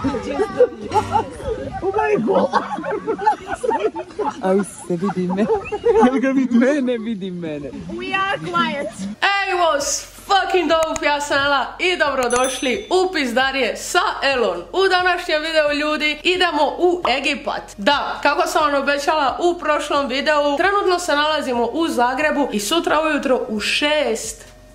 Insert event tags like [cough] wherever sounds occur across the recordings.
[laughs] Au se vidi me. Mene vidi mene. We are quiet. Ej, was fucking dope, ja sam Ela i dobrodošli u Pizdarije sa Elon. U današnjem videu ljudi idemo u Egipat. Da, kako sam vam obećala u prošlom videu, trenutno se nalazimo u Zagrebu i sutra ujutro u 6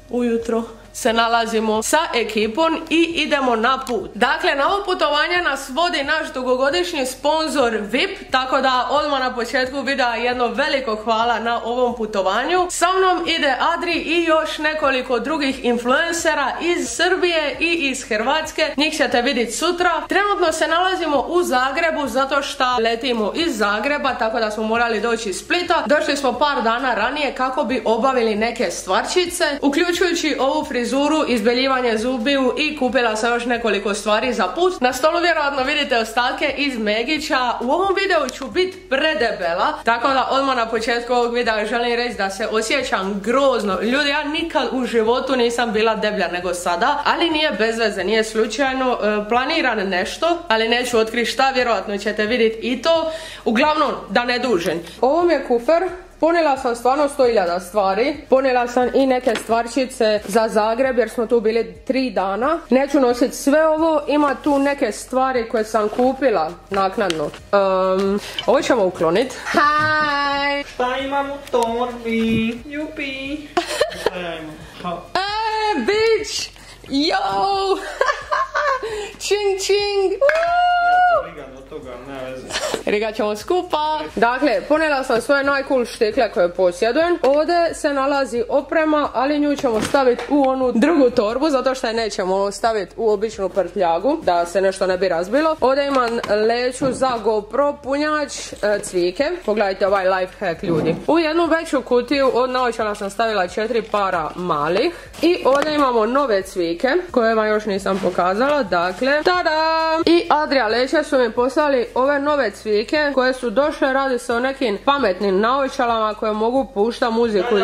ujutro se nalazimo sa ekipom i idemo na put. Dakle, na ovo putovanje nas vodi naš dugogodišnji sponzor VIP, tako da odmah na početku videa jedno veliko hvala na ovom putovanju. Sa mnom ide Adri i još nekoliko drugih influencera iz Srbije i iz Hrvatske. Njih ćete vidjeti sutra. Trenutno se nalazimo u Zagrebu zato što letimo iz Zagreba, tako da smo morali doći iz Splita. Došli smo par dana ranije kako bi obavili neke stvarčice, uključujući ovu frizuru frizuru, izbeljivanje zubiju i kupila sam još nekoliko stvari za put. Na stolu vjerojatno vidite ostatke iz Megića. U ovom videu ću biti predebela, tako da odmah na početku ovog videa želim reći da se osjećam grozno. Ljudi, ja nikad u životu nisam bila deblja nego sada, ali nije bez veze, nije slučajno. E, planiran nešto, ali neću otkriti šta, vjerojatno ćete vidjeti i to. Uglavnom, da ne dužem. Ovo mi je kufer Ponela sam stvarno sto iljada stvari. Ponela sam i neke stvarčice za Zagreb jer smo tu bili tri dana. Neću nositi sve ovo. Ima tu neke stvari koje sam kupila naknadno. Um, ovo ćemo ukloniti. Hi! Šta imam u torbi? Jupi! [laughs] E, bitch! Yo! [laughs] [laughs] čing, čing! Riga ćemo skupa. Dakle, ponela sam svoje najcool štekle koje posjedujem. Ovdje se nalazi oprema, ali nju ćemo staviti u onu drugu torbu, zato što je nećemo staviti u običnu prtljagu, da se nešto ne bi razbilo. Ovdje imam leću za GoPro, punjač, e, cvike. Pogledajte ovaj life hack ljudi. U jednu veću kutiju od naočala sam stavila četiri para malih. I ovdje imamo nove cvike, koje vam još nisam pokazala. Dakle, tada! I Adria Leće su mi poslali ove nove cvike koje su došle, radi se o nekim pametnim naočalama koje mogu pušta muziku.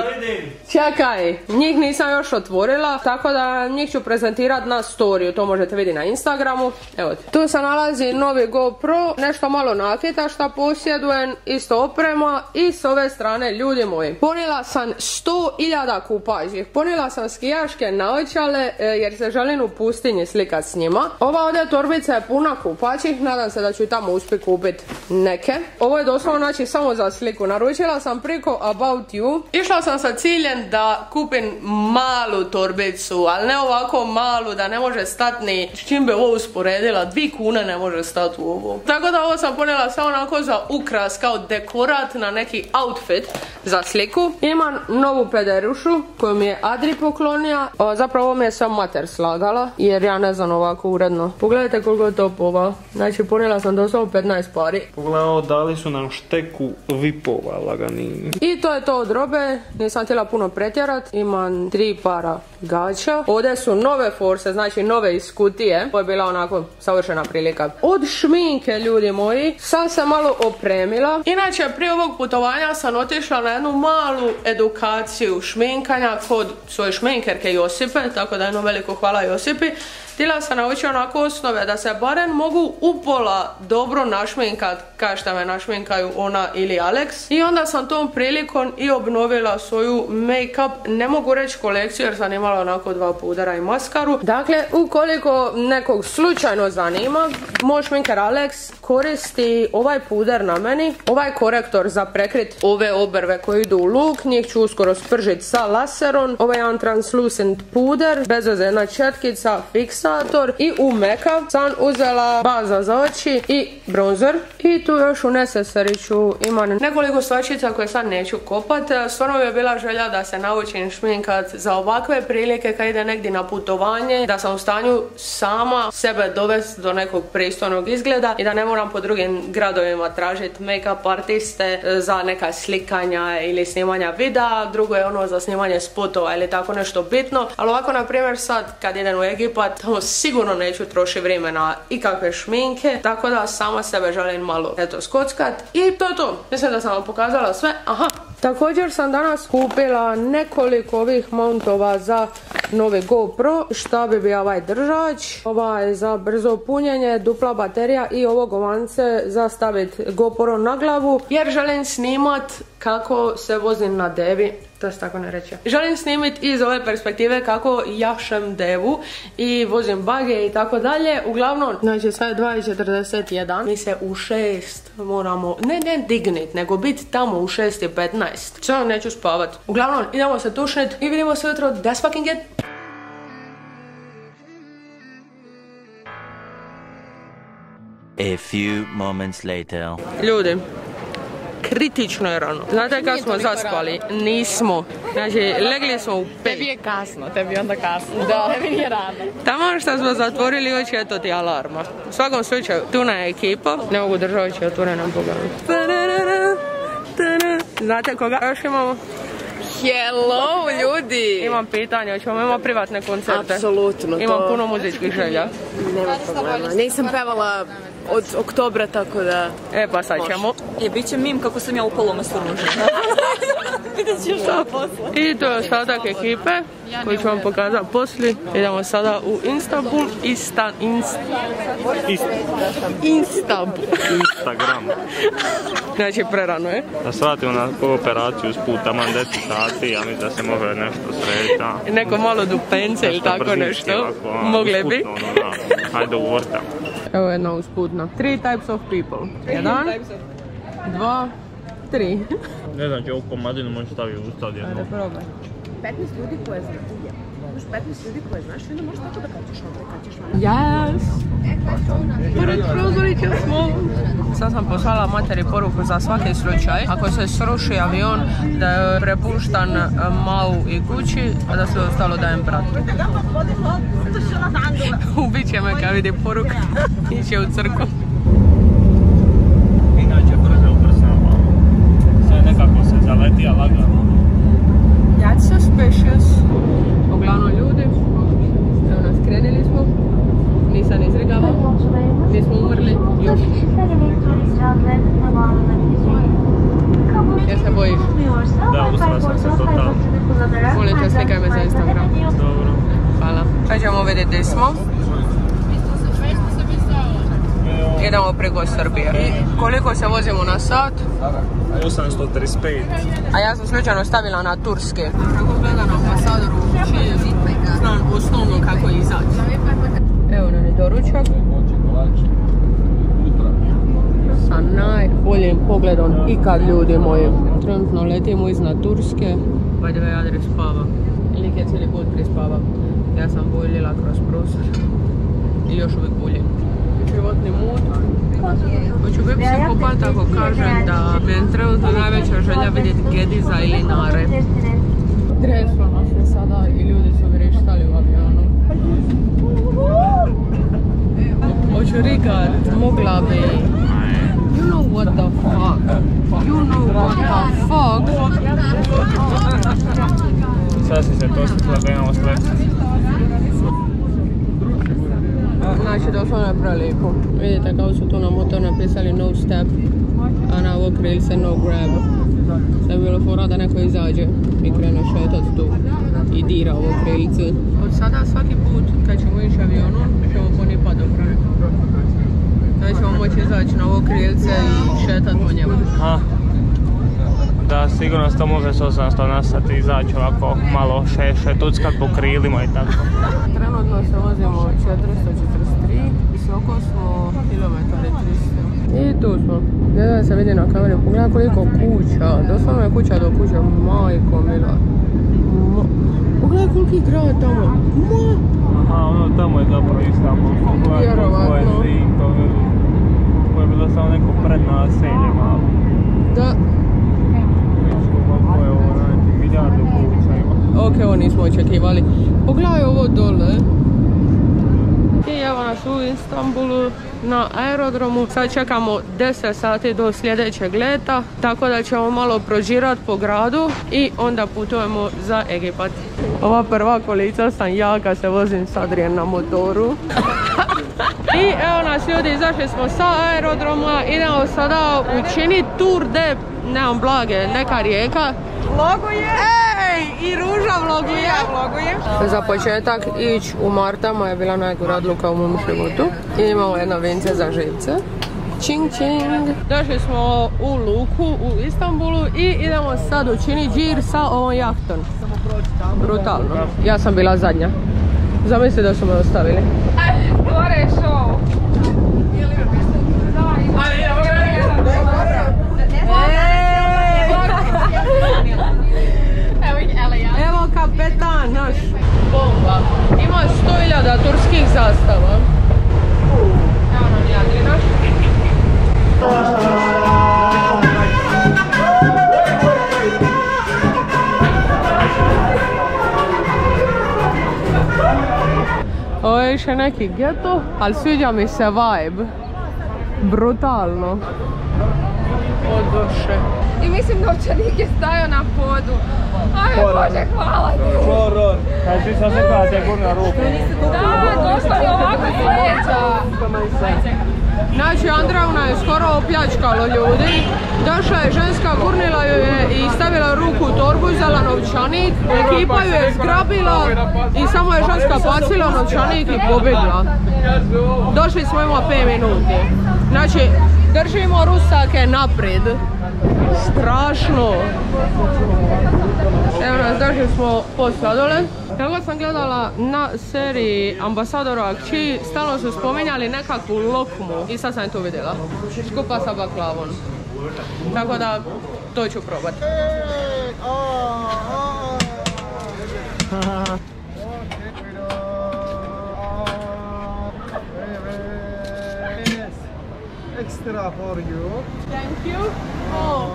Čekaj, njih nisam još otvorila, tako da njih ću prezentirati na storiju, to možete vidjeti na Instagramu. Evo Tu se nalazi novi GoPro, nešto malo nakita što posjedujem, isto oprema i s ove strane ljudi moji. Ponila sam 100.000 kupažih, ponila sam skijaške naočale e, jer se želim u pustinji slikat s njima. Ova ovdje torbica je puna kupačih, nadam se da ću tamo uspjeti kupiti neke. Ovo je doslovno znači samo za sliku. Naručila sam priko About You. Išla sam sa ciljem da kupim malu torbicu, ali ne ovako malu da ne može stati ni s čim bi ovo usporedila. Dvi kune ne može stati u ovo. Tako da ovo sam ponijela samo onako za ukras kao dekorat na neki outfit za sliku. Imam novu pederušu koju mi je Adri poklonija. zapravo ovo mi je sam mater slagala jer ja ne znam ovako uredno. Pogledajte koliko je topova. Znači ponijela sam doslovno 15 pari. Pogledao dali su nam šteku vipova lagani. I to je to od robe. Nisam htjela puno pretjerat. Imam tri para gaća. Ovdje su nove force, znači nove iz kutije. Ovo je bila onako savršena prilika. Od šminke ljudi moji. Sam se malo opremila. Inače prije ovog putovanja sam otišla na jednu malu edukaciju šminkanja kod svoje šminkerke Josipe. Tako da jedno veliko hvala Josipi. Htjela sam naučiti onako osnove da se barem mogu upola dobro našminkat kao što me našminkaju ona ili Alex. I onda sam tom prilikom i obnovila svoju make-up, ne mogu reći kolekciju jer sam imala onako dva pudara i maskaru. Dakle, ukoliko nekog slučajno zanima, moj šminker Alex koristi ovaj puder na meni, ovaj korektor za prekrit ove obrve koje idu u luk, njih ću uskoro spržiti sa laserom, ovaj jedan translucent puder, bez jedna četkica, fiksator i u make-up sam uzela baza za oči i bronzer i tu još u nesesariću imam nekoliko stvačica koje sad neću kopat. Stvarno mi je bila želja da se naučim šminkat za ovakve prilike kad ide negdje na putovanje, da sam u stanju sama sebe dovesti do nekog pristojnog izgleda i da ne moram po drugim gradovima tražiti make-up artiste za neka slikanja ili snimanja videa, drugo je ono za snimanje spotova ili tako nešto bitno, ali ovako na primjer sad kad idem u Egipat, tamo sigurno neću trošiti vrijeme na ikakve šminke, tako da sama sebe želim malo eto skockat i to je to. Mislim da sam vam pokazala sve. Aha, Također sam danas kupila nekoliko ovih mountova za novi GoPro, šta bi bio ovaj držač, ovaj za brzo punjenje, dupla baterija i ovo govance za staviti GoPro na glavu, jer želim snimat kako se vozim na devi, to se tako ne reče. Želim snimiti iz ove perspektive kako jašem devu i vozim bage i tako dalje. Uglavnom, znači sad je 2.41, mi se u 6 moramo, ne ne dignit, nego biti tamo u 6.15. Sve neću spavat. Uglavnom, idemo se tušnit i vidimo se jutro, that's fucking it. A few moments later. Ljudi, kritično je rano. Znate kako smo zaspali? Nismo. Znači, legli smo u pet. Tebi je kasno, tebi je onda kasno. Da. [laughs] Tebi nije rano. Tamo što smo zatvorili oči, eto ti alarma. U svakom slučaju, tuna je ekipa. Ne mogu držati oči otvorene pogledati. Znate koga još imamo? Hello, ljudi! Imam pitanje, hoćemo imamo privatne koncerte. Apsolutno, Imam to- puno muzičkih želja. Nema problema. Nisam pevala od oktobra, tako da... E pa sad ćemo. Je, bit će mim kako sam ja upala umjesto ruže. Vidjet ćeš šta posle. I to je ostatak ekipe koji ću vam pokazati poslije. Idemo sada u Istanbul. Istan, inst, Istanbul. Instagram. [laughs] Znači prerano je. Da shvatimo na operaciju s put taman 10 sati, ja mislim da se može nešto srediti. a? Neko malo dupence ili tako nešto. a, Mogle bi. ono. Ajde uvrtam. Evo jedna usputna. Three types of people. Jedan, dva, tri. Ne znam, će ovu komadinu možeš staviti u usta odjednom. probaj. 15 ljudi koje znaš. Imaš 15 ljudi koje znaš i onda možeš tako da kačeš ovdje, kačeš vam. Yes! Pored prozorića smo. Sad sam poslala materi poruku za svaki slučaj. Ako se sruši avion, da je prepuštan e, Mau i kući, a da sve ostalo dajem bratu. [laughs] Ubit će me kad vidi poruku. Iće u crku. Inače brzo ubrzava. Sve nekako se zaleti, a lagano. That's suspicious. Uglavnom ljudi, evo nas krenili smo. Nisam izrigava. Nismo umrli. Još. Jer se bojiš. Da, usra sam se totalno. Molim te, slikaj me za Instagram. Dobro. Hvala. Sad ćemo vidjeti gdje smo. Idemo preko Srbije. I koliko se vozimo na sat? 835. A ja sam slučajno stavila na turski. Kako gleda na ambasadoru, čije znam osnovno kako izaći. Evo nam je doručak. Sa najboljim pogledom ikad ljudi moji. Trenutno letimo iznad Turske. By the way, Adri spava. Lik je cijeli put prispava. Ja sam buljila kroz prozor. I još uvijek buljim. Životni mut. Hoću biti psihopat ako kažem da mi je trenutno najveća želja vidjeti Gediza ili Nare. Treslo nas je sada i ljudi su vrištali u avionu. Hoću rikat, mogla bi. You know what the fuck? You know what the fuck? Sad si se to sjetila da imamo sve. Znači, doslovno je prelijepo. Vidite kako su tu na motor napisali no step, a na ovo krilce no grab. Sad bi bilo fora da neko izađe i krene šetat tu i dira ovo krilce. Od sada svaki put kad ćemo ići avionom ćemo ponipat do kraja. Znači ćemo moći izaći na ovo krilce i šetat po njemu. Da, sigurno se to može s 800 na sat izaći ovako malo še, šetuckat po krilima i tako. Trenutno se vozimo 443 i oko smo kilometari 300. I tu smo. Ne da se vidi na kameri, pogledaj koliko kuća. Doslovno je kuća do kuće, majko mila. Ma... Pogledaj koliki grad tamo. Ma... Aha, ono tamo je zapravo Istanbul. Ovo je sliko. Ovo je bilo samo neko prednaselje malo. Da, Vidiš koliko je ovo, znači milijardu kuća ima. Ok, ovo nismo očekivali. Pogledaj ovo dole. I evo nas u Istanbulu na aerodromu. Sad čekamo 10 sati do sljedećeg leta, tako da ćemo malo prožirat po gradu i onda putujemo za Egipat. Ova prva kolica sam ja kad se vozim s Adrijem na motoru. [laughs] I evo nas ljudi, izašli smo sa aerodroma, idemo sada učiniti tour de nemam blage, neka rijeka. Vloguje. Ej, i Ruža vloguje. Ja vlogujem. Za početak ići u Martama je bila najgora odluka u mom životu. I imamo jedno vince za živce. Čing čing. Došli smo u Luku u Istanbulu i idemo sad učiniti džir sa ovom jahtom. Brutalno. Ja sam bila zadnja. Zamisli da su me ostavili. Gore show. Kapetan naš. Bomba. Ima 100.000 turskih zastava. Evo nam Jadrinaš. Ovo je više neki geto, ali sviđa mi se vibe. Brutalno. Odoše. I mislim novčanik je stajao na podu. Bože, hvala ti. Kaži sad se kada te gurna ruku. Da, došla mi ovako slijeća. Znači Andrauna je skoro opljačkalo ljudi. Došla je ženska, gurnila ju je i stavila ruku u torbu, uzela novčanik. Ekipa ju je zgrabila i samo je ženska bacila novčanik i pobjegla. Došli smo ima 5 minuti. Znači, držimo Rusake naprijed. Strašno. Evo nas, došli smo po sladoled. Kako sam gledala na seriji Ambasadora Akči, stalno su spominjali nekakvu lokmu i sad sam je tu vidjela. Skupa sa baklavom. Tako da, to ću probati. Extra for you. Thank you. Oh.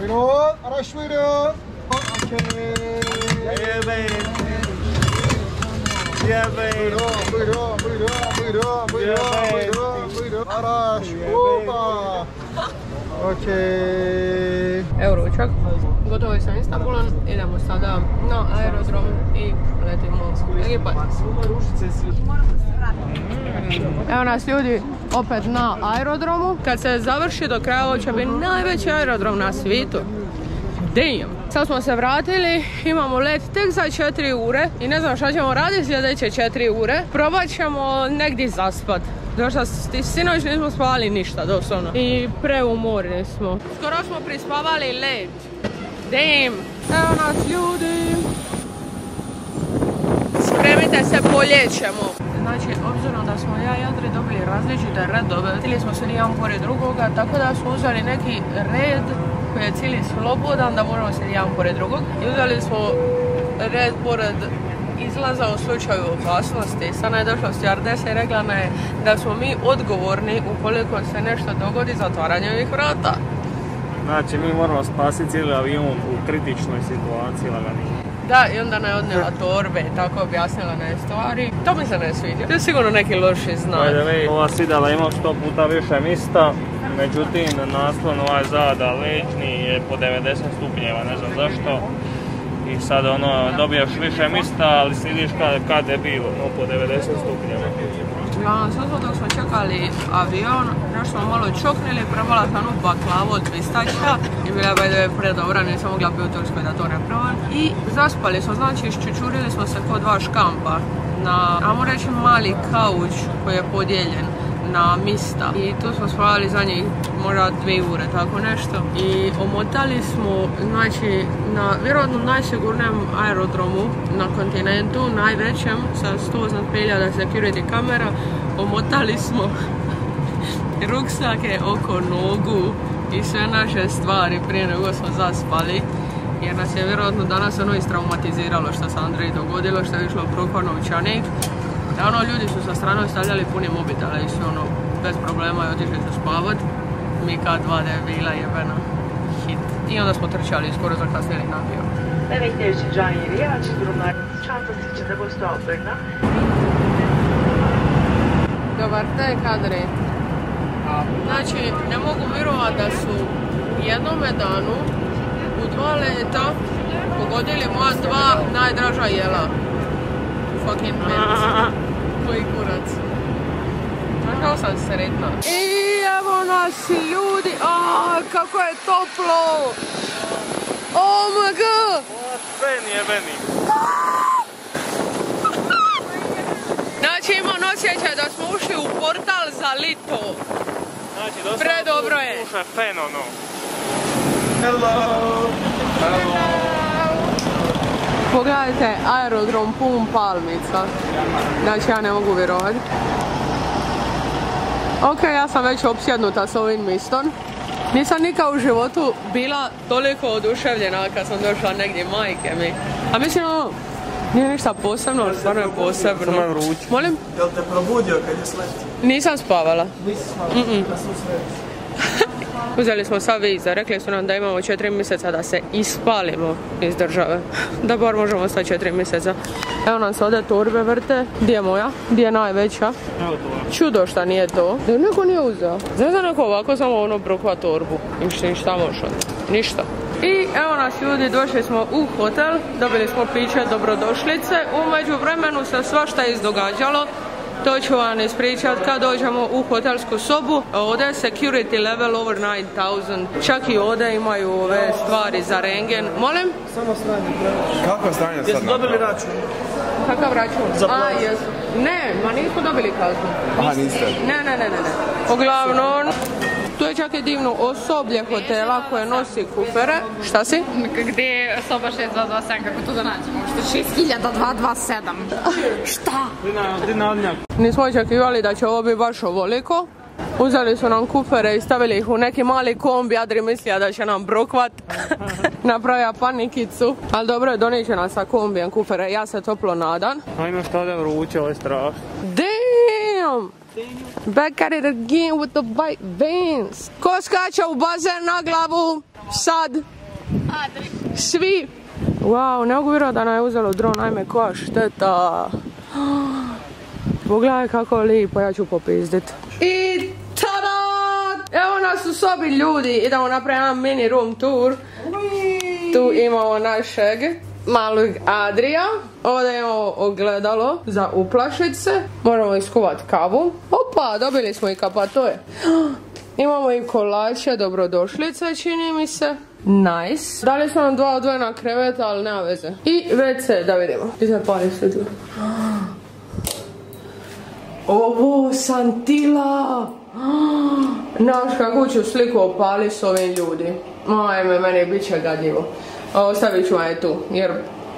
Buyurun. Araç buyurun. Okey. Buyurun, buyurun, buyurun, buyurun, buyurun, buyurun, buyurun. Araç. Oba. Okej. Evo ručak. Gotovo je sa Istanbulom. Idemo sada na aerodrom i letimo Egipat. Evo nas ljudi opet na aerodromu. Kad se završi do kraja ovo će biti najveći aerodrom na svijetu. Damn. Sad smo se vratili, imamo let tek za 4 ure i ne znam šta ćemo raditi sljedeće 4 ure. Probat ćemo negdje zaspat. Došla, sti- sinoć nismo spavali ništa, doslovno. I preumorni smo. Skoro smo prispavali let. Damn. Evo nas ljudi. Spremite se, poljećemo. Znači, obzirom da smo ja i Andrej dobili različite redove, htjeli smo se jedan pored drugoga, tako da smo uzeli neki red koji je cijeli slobodan, da možemo se jedan pored drugog. I uzeli smo red pored izlaza u slučaju opasnosti. Sada je došla stjardesa i rekla je da smo mi odgovorni ukoliko se nešto dogodi zatvaranje ovih vrata. Znači mi moramo spasiti cijeli avion u kritičnoj situaciji laganinje. Da, i onda je odnijela torbe i tako objasnila ne stvari. To mi se ne sviđa. To je sigurno neki loši znak. way, ova sidala ima sto puta više mista, međutim naslon ovaj zada leđni je po 90 stupnjeva, ne znam zašto. I sad ono, dobiješ više mista, ali sidiš kad, kad je bilo, no po 90 stupnjeva. Uglavnom, sad smo dok smo čekali avion, još smo malo čoknili, probala sam onu baklavu od pistača i bila je predobra, nisam mogla bi u Turskoj da to ne probam. I zaspali smo, znači iščučurili smo se kod dva škampa na, ajmo reći, mali kauč koji je podijeljen na mista. I tu smo spavali za njih možda dvije ure, tako nešto. I omotali smo znači na vjerojatno najsigurnijem aerodromu na kontinentu, najvećem sa 100.000 security kamera omotali smo [laughs] ruksake oko nogu i sve naše stvari prije nego smo zaspali. Jer nas je vjerojatno danas ono istraumatiziralo što se Andreji dogodilo, što je išlo proko novčanik. Da ono, ljudi su sa strane stavljali puni mobitela i sve ono, bez problema i otišli su spavat. Mi kao dva debila jebena. Hit. I onda smo trčali i skoro zakasnili na avion. Bekleyici can yeri açık durumlar çantası içinde boş dolaplarına Dobar tek, Adri. Znači, ne mogu vjerovat da su u jednome danu u dva leta pogodili moja dva najdraža jela. Fucking met. Koji kurac. kao sam sretna. I evo nas ljudi, a kako je toplo. Oh my god. Fen jebeni. Znači imam osjećaj da smo ušli u portal za lito. Znači, Predobro je. Sluša fen ono. Pogledajte aerodrom pun palmica. Znači ja ne mogu vjerovati. Ok, ja sam već opsjednuta s ovim mistom. Nisam nikad u životu bila toliko oduševljena kad sam došla negdje majke mi. A mislim ono, nije ništa posebno, ali stvarno je posebno. Samo je vruće. Molim? Jel te probudio kad je sletio? Nisam spavala. Spavio, na svu sreću. Uzeli smo sva viza, rekli su nam da imamo četiri mjeseca da se ispalimo iz države. Da bar možemo ostati četiri mjeseca. Evo nam se ovdje torbe vrte. Gdje je moja? Gdje je najveća? Evo to. Čudo šta nije to. Da neko nije uzeo. Znaš da neko ovako samo ono brokva torbu. I šta, i šta može onda? Ništa. I evo nas ljudi, došli smo u hotel, dobili smo piće dobrodošlice. U međuvremenu se svašta izdogađalo. To ću vam ispričat kad dođemo u hotelsku sobu. Ovdje je security level over 9000. Čak i ovdje imaju ove stvari za rengen. Molim? Samo stranje preveč. Kako je stanje sad? Jesi dobili račun? Kakav račun? Za A, jesu. Ne, ma nismo dobili kaznu. Aha, niste. Ne, ne, ne, ne, ne. Uglavnom, tu je čak i divno osoblje hotela koje nosi kufere. Šta si? Gdje je soba 6227, kako to da nađemo? Što 6227. Šta? Nismo očekivali da će ovo biti baš ovoliko. Uzeli su nam kufere i stavili ih u neki mali kombi, Adri mislija da će nam brokvat. [laughs] Napravija panikicu. Ali dobro je, donijet će nas sa kombijem kufere, ja se toplo nadam. Ajme što ovdje vruće, ovo je strašno. Damn! Back at it again with the white veins. Ko skače u bazen na glavu? Sad. Svi. Wow, ne mogu vjerovati da nam je uzelo dron, ajme koja šteta. [gasps] Pogledaj kako je lijepo, ja ću popizdit. I tada! Evo nas u sobi ljudi, idemo napraviti jedan mini room tour. Tu imamo našeg malog Adrija. Ovdje imamo ogledalo za uplašit se. Moramo iskuvat kavu. Opa, dobili smo i kapatoje. [gasps] Imamo i kolače, dobrodošlice čini mi se. Nice. Dali smo nam dva odvojena kreveta, ali nema veze. I WC, da vidimo. I sad pali svjetlo. Ovo santila! [gasps] Znaš kakvu ću sliku opali s ovim ljudi. Ajme, meni bit će gadljivo. Ostavit ću vam je tu, jer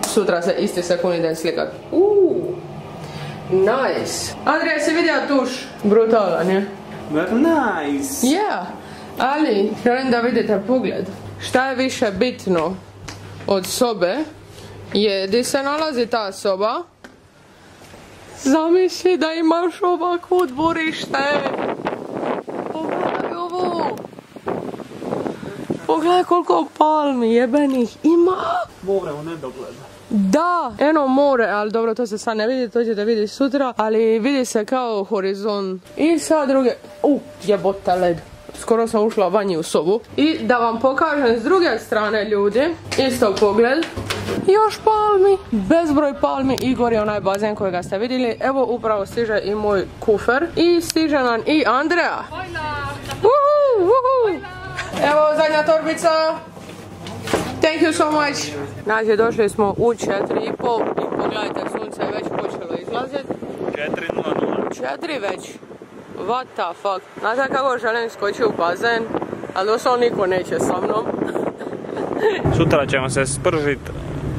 sutra se isti sekundi den slikat. Uuu, nice. Andrija, si vidio tuš? Brutalan je. Nice. Yeah, ali želim da vidite pogled. Šta je više bitno od sobe je gdje se nalazi ta soba. Zamisli da imaš ovakvo dvorište. Pogledaj ovo. Pogledaj koliko palmi jebenih ima. More u nedogled. Da, eno more, ali dobro, to se sad ne vidi, to ćete vidjeti sutra, ali vidi se kao horizont. I sad druge, u, jebote led. Skoro sam ušla vanji u sobu. I da vam pokažem s druge strane ljudi, isto pogled. Još palmi, bezbroj palmi i gori onaj bazen kojega ste vidjeli. Evo upravo stiže i moj kufer. I stiže nam i Andreja. Uhu, uhu. Evo zadnja torbica. Thank you so much. Znači, došli smo u 4.30 i pogledajte, sunce je već počelo izlaziti. 4.00. 4 već. What the fuck. Znate kako želim skočiti u bazen, ali doslovno niko neće sa mnom. [laughs] Sutra ćemo se spržit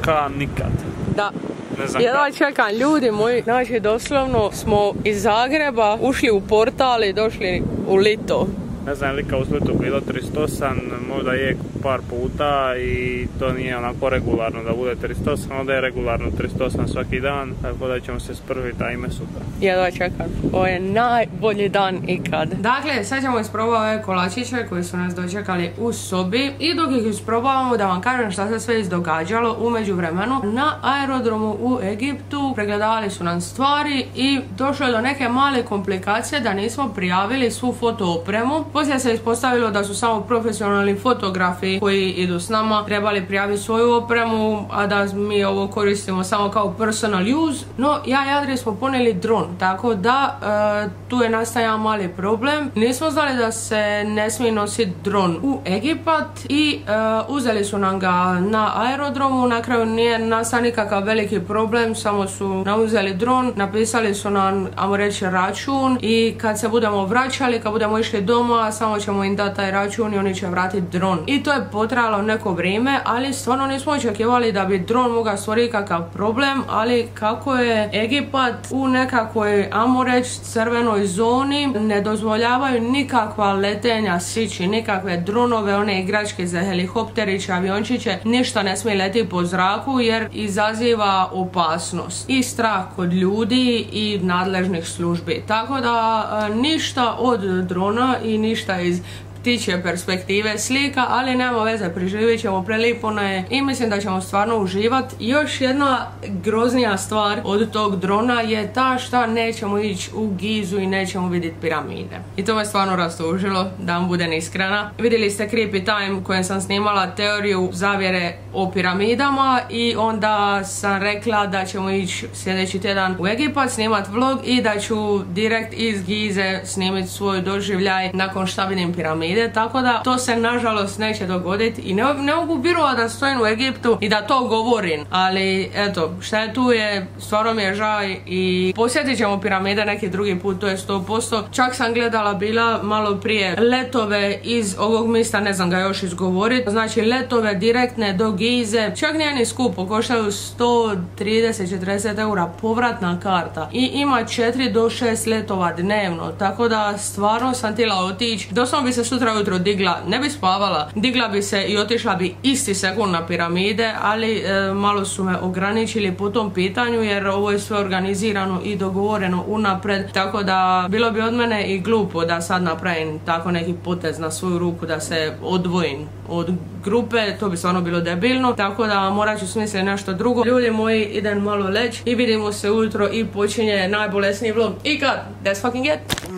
ka nikad. Da. Ne znam Jedva čekam, ljudi moji, znači doslovno smo iz Zagreba ušli u portal i došli u Lito. Ne znam li kao u Splitu bilo 38, možda je par puta i to nije onako regularno da bude 38, onda je regularno 38 svaki dan, tako da ćemo se spržiti, ajme sutra. Jedva čekam. Ovo je najbolji dan ikad. Dakle, sad ćemo isprobati ove kolačiće koji su nas dočekali u sobi. I dok ih isprobavamo da vam kažem šta se sve izdogađalo u međuvremenu. Na aerodromu u Egiptu pregledavali su nam stvari i došlo je do neke male komplikacije da nismo prijavili svu foto opremu. Poslije se ispostavilo da su samo profesionalni fotografi koji idu s nama trebali prijaviti svoju opremu, a da mi ovo koristimo samo kao personal use. No, ja i Adrija smo ponijeli dron, tako da e, tu je nastajao mali problem. Nismo znali da se ne smije nositi dron u Egipat i e, uzeli su nam ga na aerodromu. Na kraju nije nastao nikakav veliki problem, samo su nam uzeli dron, napisali su nam, ajmo reći, račun i kad se budemo vraćali, kad budemo išli doma, samo ćemo im dati taj račun i oni će vratiti dron. I to je potrajalo neko vrijeme, ali stvarno nismo očekivali da bi dron mogao stvoriti kakav problem, ali kako je Egipat u nekakvoj, ajmo reći, crvenoj zoni, ne dozvoljavaju nikakva letenja sići, nikakve dronove, one igračke za helikopteriće, aviončiće, ništa ne smije leti po zraku jer izaziva opasnost i strah kod ljudi i nadležnih službi. Tako da e, ništa od drona i ništa iz ptičje perspektive slika, ali nema veze, preživjet ćemo, prelipo je i mislim da ćemo stvarno uživati. Još jedna groznija stvar od tog drona je ta šta nećemo ići u Gizu i nećemo vidjeti piramide. I to me stvarno rastužilo, da vam budem iskrena. Vidjeli ste Creepy Time kojem sam snimala teoriju zavjere o piramidama i onda sam rekla da ćemo ići sljedeći tjedan u Egipat snimat vlog i da ću direkt iz Gize snimiti svoj doživljaj nakon šta vidim piramide tako da to se nažalost neće dogoditi. I ne, ne mogu da stojim u Egiptu i da to govorim, ali eto, šta je tu je, stvarno mi je žaj i posjetit ćemo piramide neki drugi put, to je 100%. Čak sam gledala bila malo prije letove iz ovog mista, ne znam ga još izgovoriti, znači letove direktne do Gize, čak nije ni skupo, koštaju 130-40 eura povratna karta. I ima 4 do 6 letova dnevno, tako da stvarno sam htjela otići, doslovno bi se sutra ujutro digla, ne bi spavala, digla bi se i otišla bi isti sekund na piramide, ali e, malo su me ograničili po tom pitanju jer ovo je sve organizirano i dogovoreno unapred, tako da bilo bi od mene i glupo da sad napravim tako neki potez na svoju ruku da se odvojim od grupe, to bi stvarno bilo debilno, tako da morat ću smisliti nešto drugo. Ljudi moji, idem malo leć i vidimo se ujutro i počinje najbolesniji vlog ikad. That's fucking it.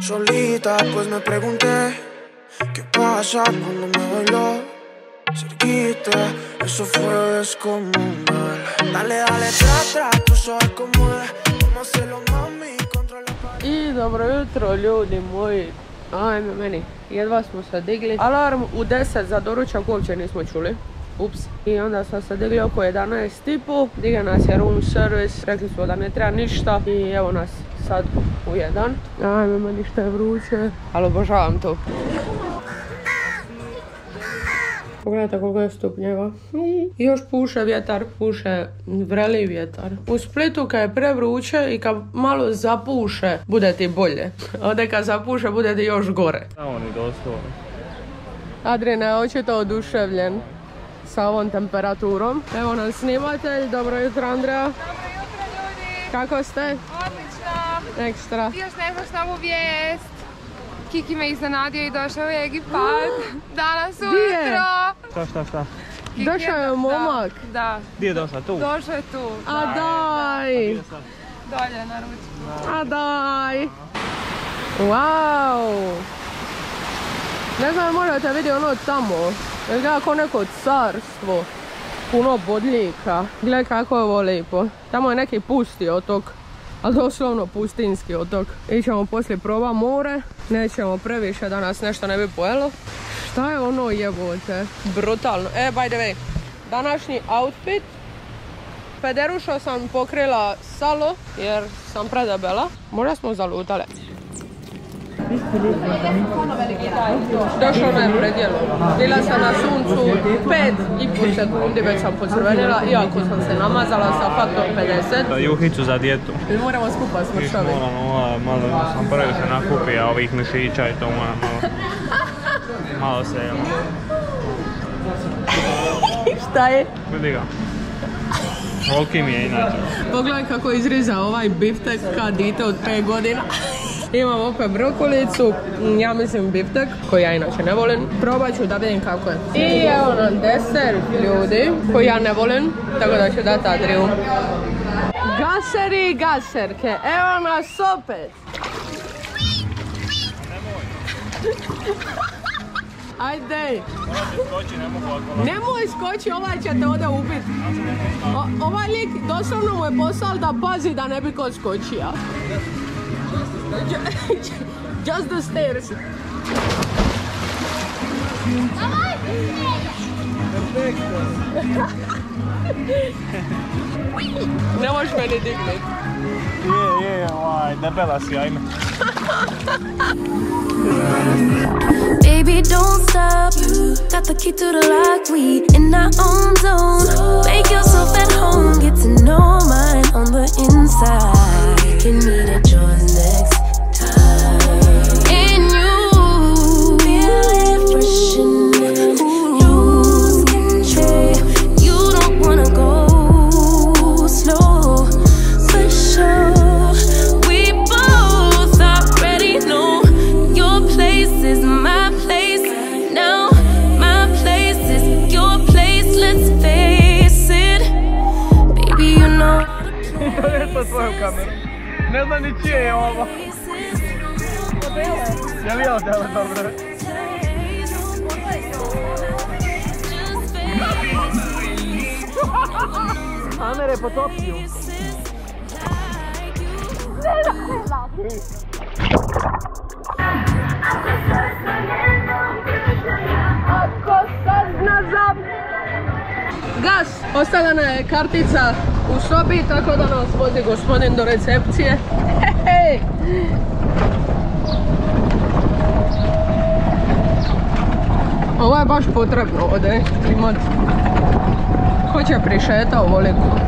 Solita, pues me pregunté qué pasa cuando me bailó cerquita. Eso fue descomunal. Dale, dale, tra, tra, tú sabes cómo es. Cómo hacerlo, mami, contra la. I dobro jutro, ljudi moji. Ajme meni, jedva smo se digli. Alarm u 10 za doručak uopće nismo čuli. Ups. I onda smo se digli oko 11 tipu. Dige nas je room service. Rekli smo da ne treba ništa. I evo nas sad u jedan. Ajme, meni što je vruće. Ali obožavam to. Pogledajte koliko je stupnjeva. I još puše vjetar, puše vreli vjetar. U Splitu kad je prevruće i kad malo zapuše, bude ti bolje. Ovdje kad zapuše, bude ti još gore. Samo ni doslovno. Je očito oduševljen sa ovom temperaturom. Evo nam snimatelj, dobro jutro Andreja. Dobro jutro ljudi. Kako ste? Ekstra. Još nemaš novu vijest. Kiki me iznenadio i došao u Egipat. [gasps] Danas ujutro. Šta, šta, šta? Došao je momak. Da. Gdje je došao? Tu? Došao je tu. A daj. Dolje na ručku. A daj. Wow. Ne znam, možete vidjeti ono tamo. Izgleda kao neko carstvo. Puno bodljika. Gledaj kako je ovo lijepo. Tamo je neki pusti otok ali doslovno pustinski otok. Ićemo poslije proba more, nećemo previše da nas nešto ne bi pojelo. Šta je ono jebote? Brutalno. E, by the way, današnji outfit Pederušo sam pokrila salo jer sam predebela. Možda smo zalutale. Došlo me predjelo. Bila sam na suncu 5 i po sekundi već sam pocrvenila, iako sam se namazala sa faktor 50. Juhicu za dijetu. I moramo skupa smršavi. Moram malo sam prvi se nakupio ovih mišića i to moram malo... [laughs] Malo se jelo. Šta je? Vidi ga. Volki mi je inače. Pogledaj kako izriza ovaj biftek kad dite od 5 godina. [laughs] Imam opet brokolicu, ja mislim biftek, koji ja inače ne volim. Probat ću da vidim kako je. I evo nam deser, ljudi, koji ja ne volim, tako da ću dati Adriju. Gaseri i gaserke, evo nas opet. [laughs] [laughs] Ajde. Skoči, ne mogu Nemoj skoči, ovaj će te ovdje ubit. O- ovaj lik doslovno mu je poslao da pazi da ne bi ko skočio. [laughs] Just the stairs. [laughs] Ne možeš meni dignut. Je, je, ovaj, debela si, ajme. [laughs] Baby, don't stop. Got the key to the lock. We in our own zone. Make yourself at home. Tako da nas vozi gospodin do recepcije. Hehe. Ovo je baš potrebno ovdje imat. Ko će prišeta ovoliko?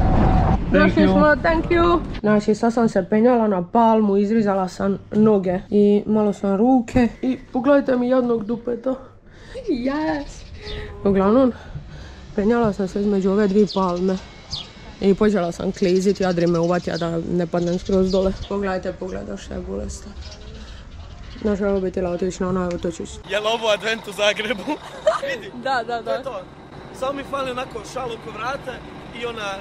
Došli you. smo, thank you. Znači, sad sam se penjala na palmu, izrizala sam noge i malo sam ruke. I pogledajte mi jednog dupeta. Yes! Uglavnom, penjala sam se između ove dvije palme. I počela sam kliziti, Adri me uvatija da ne padnem skroz dole. Pogledajte, pogledaj što je bolestan. Znaš, ovo bi htjela otići na onaj otočić. Je li ovo advent u Zagrebu? [laughs] Vidi, Da, da, to je to. Samo mi fali onako šal oko vrata i ona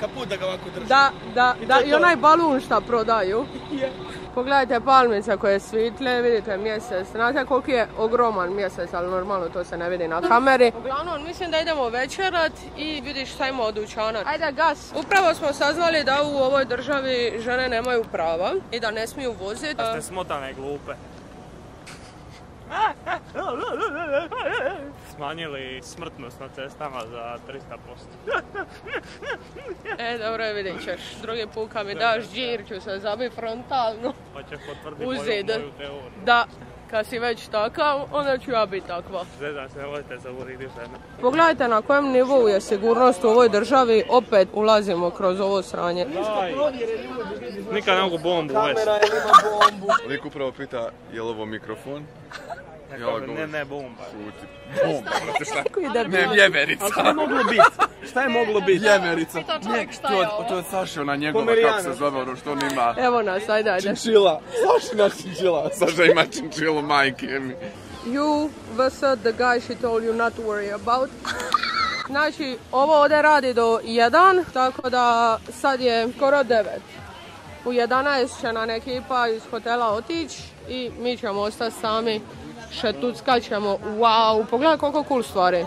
kaput da ga ovako drži. Da, da, I da, i onaj balun šta prodaju. [laughs] Pogledajte palmice koje svitle, vidite mjesec. Znate koliki je ogroman mjesec, ali normalno to se ne vidi na kameri. Uglavnom, mislim da idemo večerat i vidiš šta ima od dućana. Ajde, gas. Upravo smo saznali da u ovoj državi žene nemaju prava i da ne smiju voziti. Ste smotane glupe. Smanjili smrtnost na cestama za 300%. E, dobro, vidit ćeš. Drugi put kad mi daš džir ću se zabi frontalno. Hoćeš potvrditi U moju, teoriju. Da, kad si već takav, onda ću ja biti takva. Zezam se, nemojte zavoditi žene. Pogledajte na kojem nivou je sigurnost u ovoj državi, opet ulazimo kroz ovo sranje. Nikad ne mogu bombu uvesti. Kamera je ima bombu. Lik upravo pita je li ovo mikrofon? Ne, Ja ne, ne, bomba. Šuti. Bomba, brate, šta? Ne, ljeverica. Ali šta je moglo biti? Šta je moglo biti? Ljeverica. Pita čovjek šta To je to je Sašina njegova, Pomerijanac. kako se zove, ono što on ima. Evo nas, ajde, ajde. Činčila. Sašina činčila. Saša ima činčilu majke mi. You vs the guy she told you not to worry about. Znači, ovo ovdje radi do 1, tako da sad je skoro 9. U 11 će nam ekipa iz hotela otići i mi ćemo ostati sami. Šetuckat ćemo. Wow, pogledaj koliko cool stvari.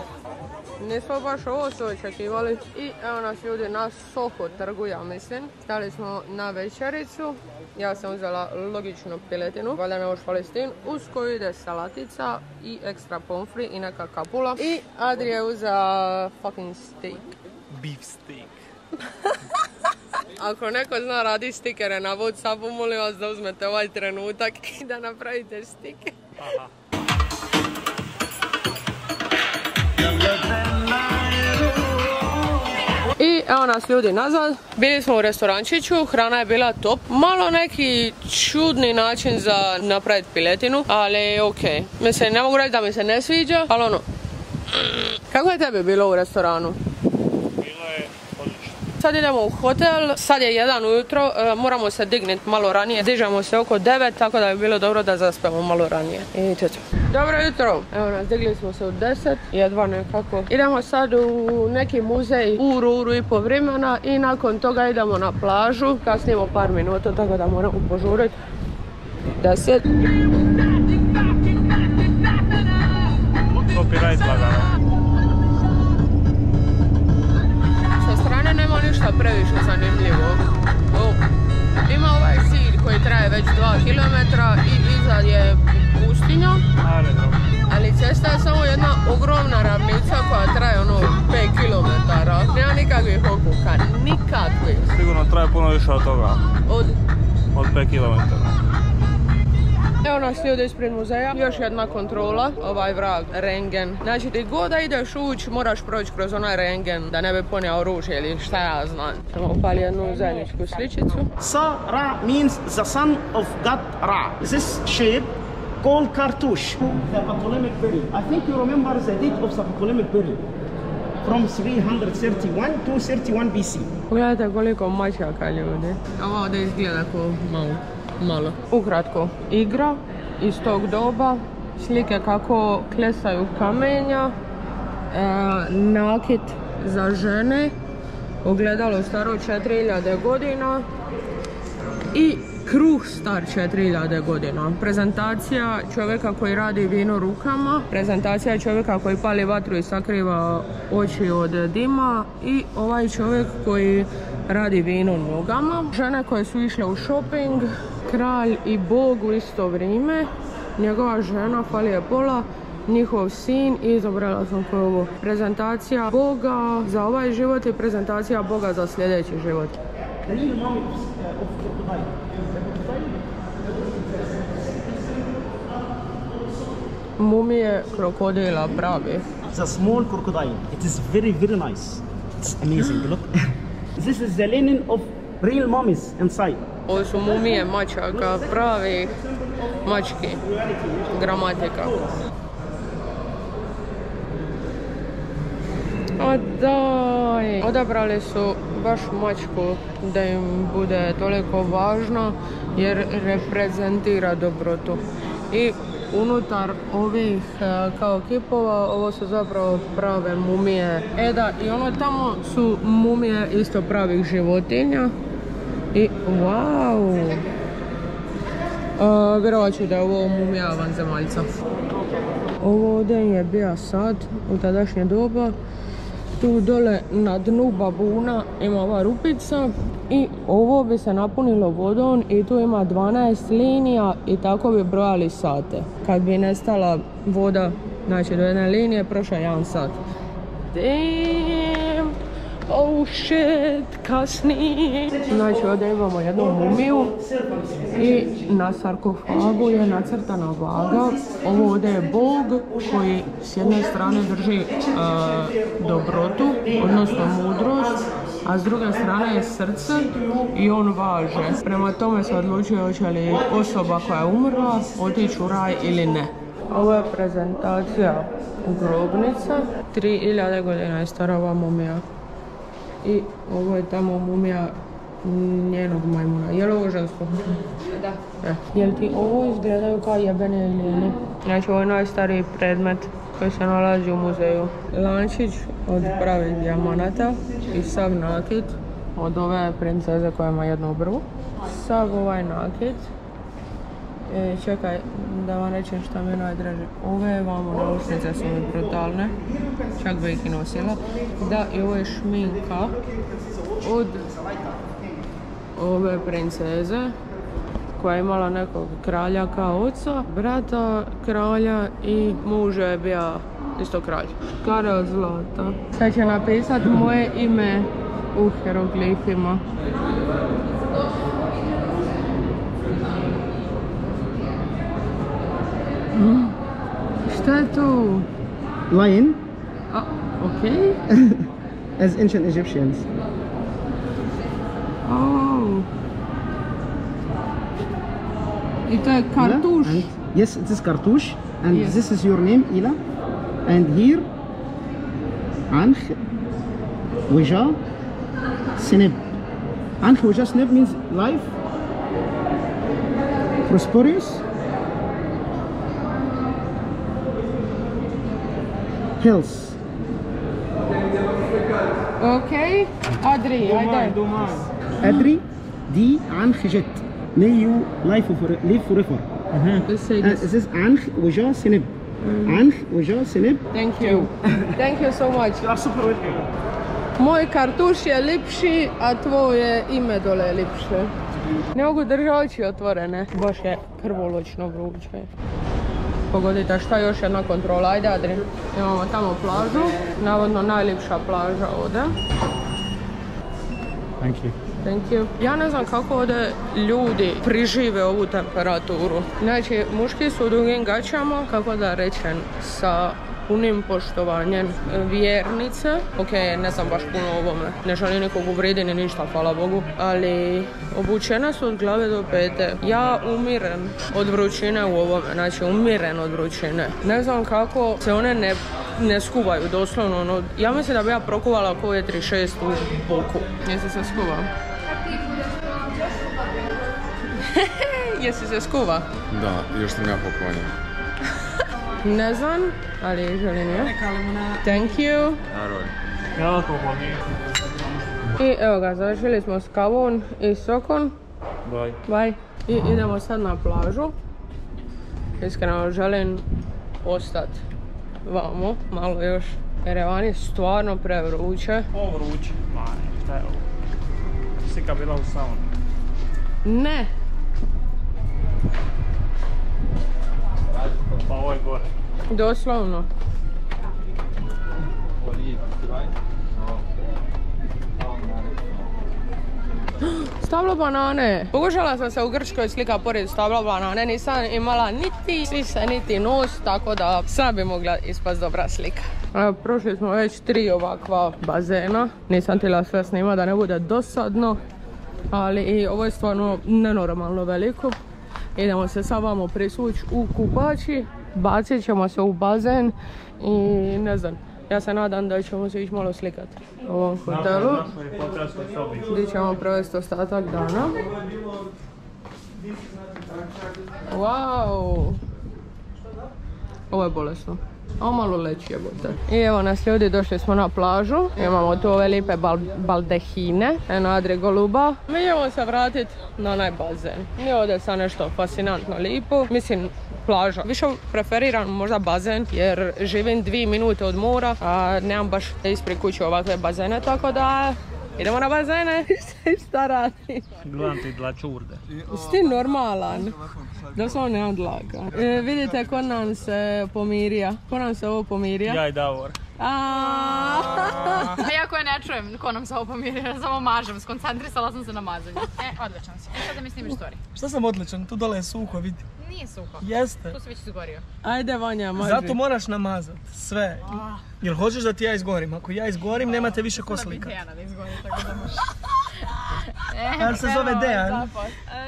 Nismo baš ovo su očekivali. I evo nas ljudi na Soho trgu, ja mislim. Stali smo na večericu. Ja sam uzela logično piletinu, valjda ne možeš palestin, uz koju ide salatica i ekstra pomfri i neka kapula. I Adri je uzela fucking steak. Beef steak. [laughs] Ako neko zna radi stikere na Whatsappu, molim vas da uzmete ovaj trenutak i da napravite stike. I evo nas ljudi nazad. Bili smo u restorančiću, hrana je bila top. Malo neki čudni način za napraviti piletinu, ali okej. Mislim, ne mogu reći da mi se ne sviđa, ali ono... Kako je tebi bilo u restoranu? Sad idemo u hotel, sad je jedan ujutro, e, moramo se dignuti malo ranije. Dižemo se oko 9, tako da bi bilo dobro da zaspemo malo ranije. Dobro jutro. Evo nas, digli smo se u 10, jedva nekako. Idemo sad u neki muzej u ruru i po vremena i nakon toga idemo na plažu. Kasnijemo par minuta, tako da moramo požuriti. 10. Copyright blagano. ništa previše zanimljivog. Ima ovaj sir koji traje već 2 km i iza je pustinja. Ali cesta je samo jedna ogromna ravnica koja traje ono 5 km. Nema nikakvih okuka, nikakvih. Sigurno traje puno više od toga. Od? Od 5 km. Evo nas ljudi ispred muzeja, još jedna kontrola, ovaj vrag, rengen. Znači ti god da ideš ući, moraš proći kroz onaj rengen, da ne bi ponio oružje ili šta ja znam. Samo upali jednu zajedničku sličicu. Sa Ra means the son of God Ra. This shape called cartouche, the Ptolemaic period. I think you remember the date of the Ptolemaic period. From 331 to 31 BC. Pogledajte koliko mačaka ljudi. Ovo ovdje izgleda kao malo. Malo. Ukratko, igra iz tog doba, slike kako klesaju kamenja, e, nakit za žene, ogledalo staro 4000 godina i kruh star 4000 godina. Prezentacija čovjeka koji radi vino rukama, prezentacija čovjeka koji pali vatru i sakriva oči od dima i ovaj čovjek koji radi vino nogama. Žene koje su išle u shopping, kralj i bog u isto vrijeme, njegova žena fali je pola, njihov sin i izabrala sam koju. Prezentacija Boga za ovaj život i prezentacija Boga za sljedeći život. Mumije krokodila pravi. It's a small crocodile. It is very, very nice. It's amazing. Look. [laughs] this is the linen of real mummies inside. Ovo su mumije mačaka, pravih mački. Gramatika. A daj! Odabrali su baš mačku da im bude toliko važna jer reprezentira dobrotu. I unutar ovih e, kao kipova, ovo su zapravo prave mumije Eda i ono tamo su mumije isto pravih životinja. I wow! Vjerovat ću da je ovo mumija vanzemaljca. Ovo ovdje je bio sad u tadašnje doba. Tu dole na dnu babuna ima ova rupica i ovo bi se napunilo vodom i tu ima 12 linija i tako bi brojali sate. Kad bi nestala voda, znači do jedne linije, prošao je jedan sat. Damn! Oh shit, kasni. Znači ovdje imamo jednu mumiju i na sarkofagu je nacrtana vaga. Ovo ovdje je bog koji s jedne strane drži uh, dobrotu, odnosno mudrost, a s druge strane je srce i on važe. Prema tome se odlučuje hoće li osoba koja je umrla otići u raj ili ne. Ovo je prezentacija grobnica. 3000 godina je stara ova mumija. I ovo je tamo mumija njenog majmuna. Je li ovo žensko? Da. E. Jel ti ovo izgledaju kao jebene lijene? Znači ovo je najstariji predmet koji se nalazi u muzeju. Lančić od pravih dijamanata i sav nakit od ove princeze koja ima jednu brvu. Sav ovaj nakit E, čekaj, da vam rečem šta mi je najdraže. Ove vamo nausnice su mi brutalne. Čak bi i nosila. Da, i ovo je šminka od ove princeze koja je imala nekog kralja kao oca, brata kralja i muža je bio isto kralj. Kara zlata. Sad će napisat moje ime u hieroglifima. Šta je to? Lion, oh, A, okej. [laughs] as ancient Egyptians. Oh. I to uh, je kartuš. And yes, it is cartouche. And Yes. this is your name, Ila. And here, Ankh, Wija, Sinib. Ankh, Wija, Sinib means life, prosperous, hills. اوكي ادري ادري دي عنخ جت نيو لايف ليف فور ايفر اساس عنخ وجا سنب عنخ وجا سنب ثانك يو ثانك يو سو ماتش يو ار سوبر ويلكم Moj kartuš je lepši, a tvoje ime dole je lepše. Ne mogu držati oči otvorene, baš je krvoločno vruće. Pogodite šta još jedna kontrola. Ajde Adri. Imamo tamo plažu. Navodno najljepša plaža ovdje. Thank you. Thank you. Ja ne znam kako ovdje ljudi prižive ovu temperaturu. Znači, muški su u dugim gaćama, kako da rečem, sa punim poštovanjem e, vjernice. Ok, ne znam baš puno o ovome, ne želim nikog uvrijedi ni ništa, hvala Bogu, ali obučene su od glave do pete. Ja umiren od vrućine u ovome, znači umiren od vrućine. Ne znam kako se one ne, ne skuvaju, doslovno. ono, ja mislim da bi ja prokuvala oko je 36 u boku. Jesi se skuva? [laughs] Jesi se skuva? Da, još sam ja poklonjen. Ne znam, ali želim ja. Thank you. I evo ga, završili smo s kavom i sokom. Bye. Bye. I idemo sad na plažu. Iskreno želim ostati vamo, malo još. Jer je vani stvarno prevruće. Ovo vruće. Ma šta je ovo? Si kad bila u sauni. Ne, Pa ovo je gore. doslovno. Stablo banane. Pokušala sam se u Grčkoj slika pored stabla banane, nisam imala niti sise, niti nos, tako da sad bi mogla ispast dobra slika. Prošli smo već tri ovakva bazena. Nisam htjela sve snima da ne bude dosadno, ali i ovo je stvarno nenormalno veliko. Idemo se sad vamo prisući u kupači, bacit ćemo se u bazen i ne znam, ja se nadam da ćemo se ići malo slikati u ovom hotelu. Gdje ćemo provesti ostatak dana. Wow! Ovo je bolesno. A malo leći jebote. I evo nas ljudi, došli smo na plažu. Imamo tu ove lipe bal baldehine. Eno Adri Goluba. Mi ćemo se vratiti na onaj bazen. Nije ovdje sad nešto fascinantno lipo. Mislim, plaža. Više preferiram možda bazen jer živim dvije minute od mora, a nemam baš ispred kuće ovakve bazene, tako da idemo na bazene. [laughs] Šta radi? Gledam ti dla čurde. Jesi ti normalan? Doslovno nemam dlaga. E, vidite ko nam se pomirija. Ko nam se ovo pomirija? Ja i Davor. A A ja koje ne čujem ko nam se ovo pomirira, samo mažem, skoncentrisala sam se na mazanju. E, odličan si. E, sad da mi snimiš story. Šta sam odličan? Tu dole je suho, vidi. Nije suho. Jeste. Tu si već izgorio. Ajde Vanja, maži. Zato moraš namazat sve. Jel hoćeš da ti ja izgorim? Ako ja izgorim, nemate više ko slikat. Dejana da izgori, tako da možeš. Jel [laughs] se zove Dejan?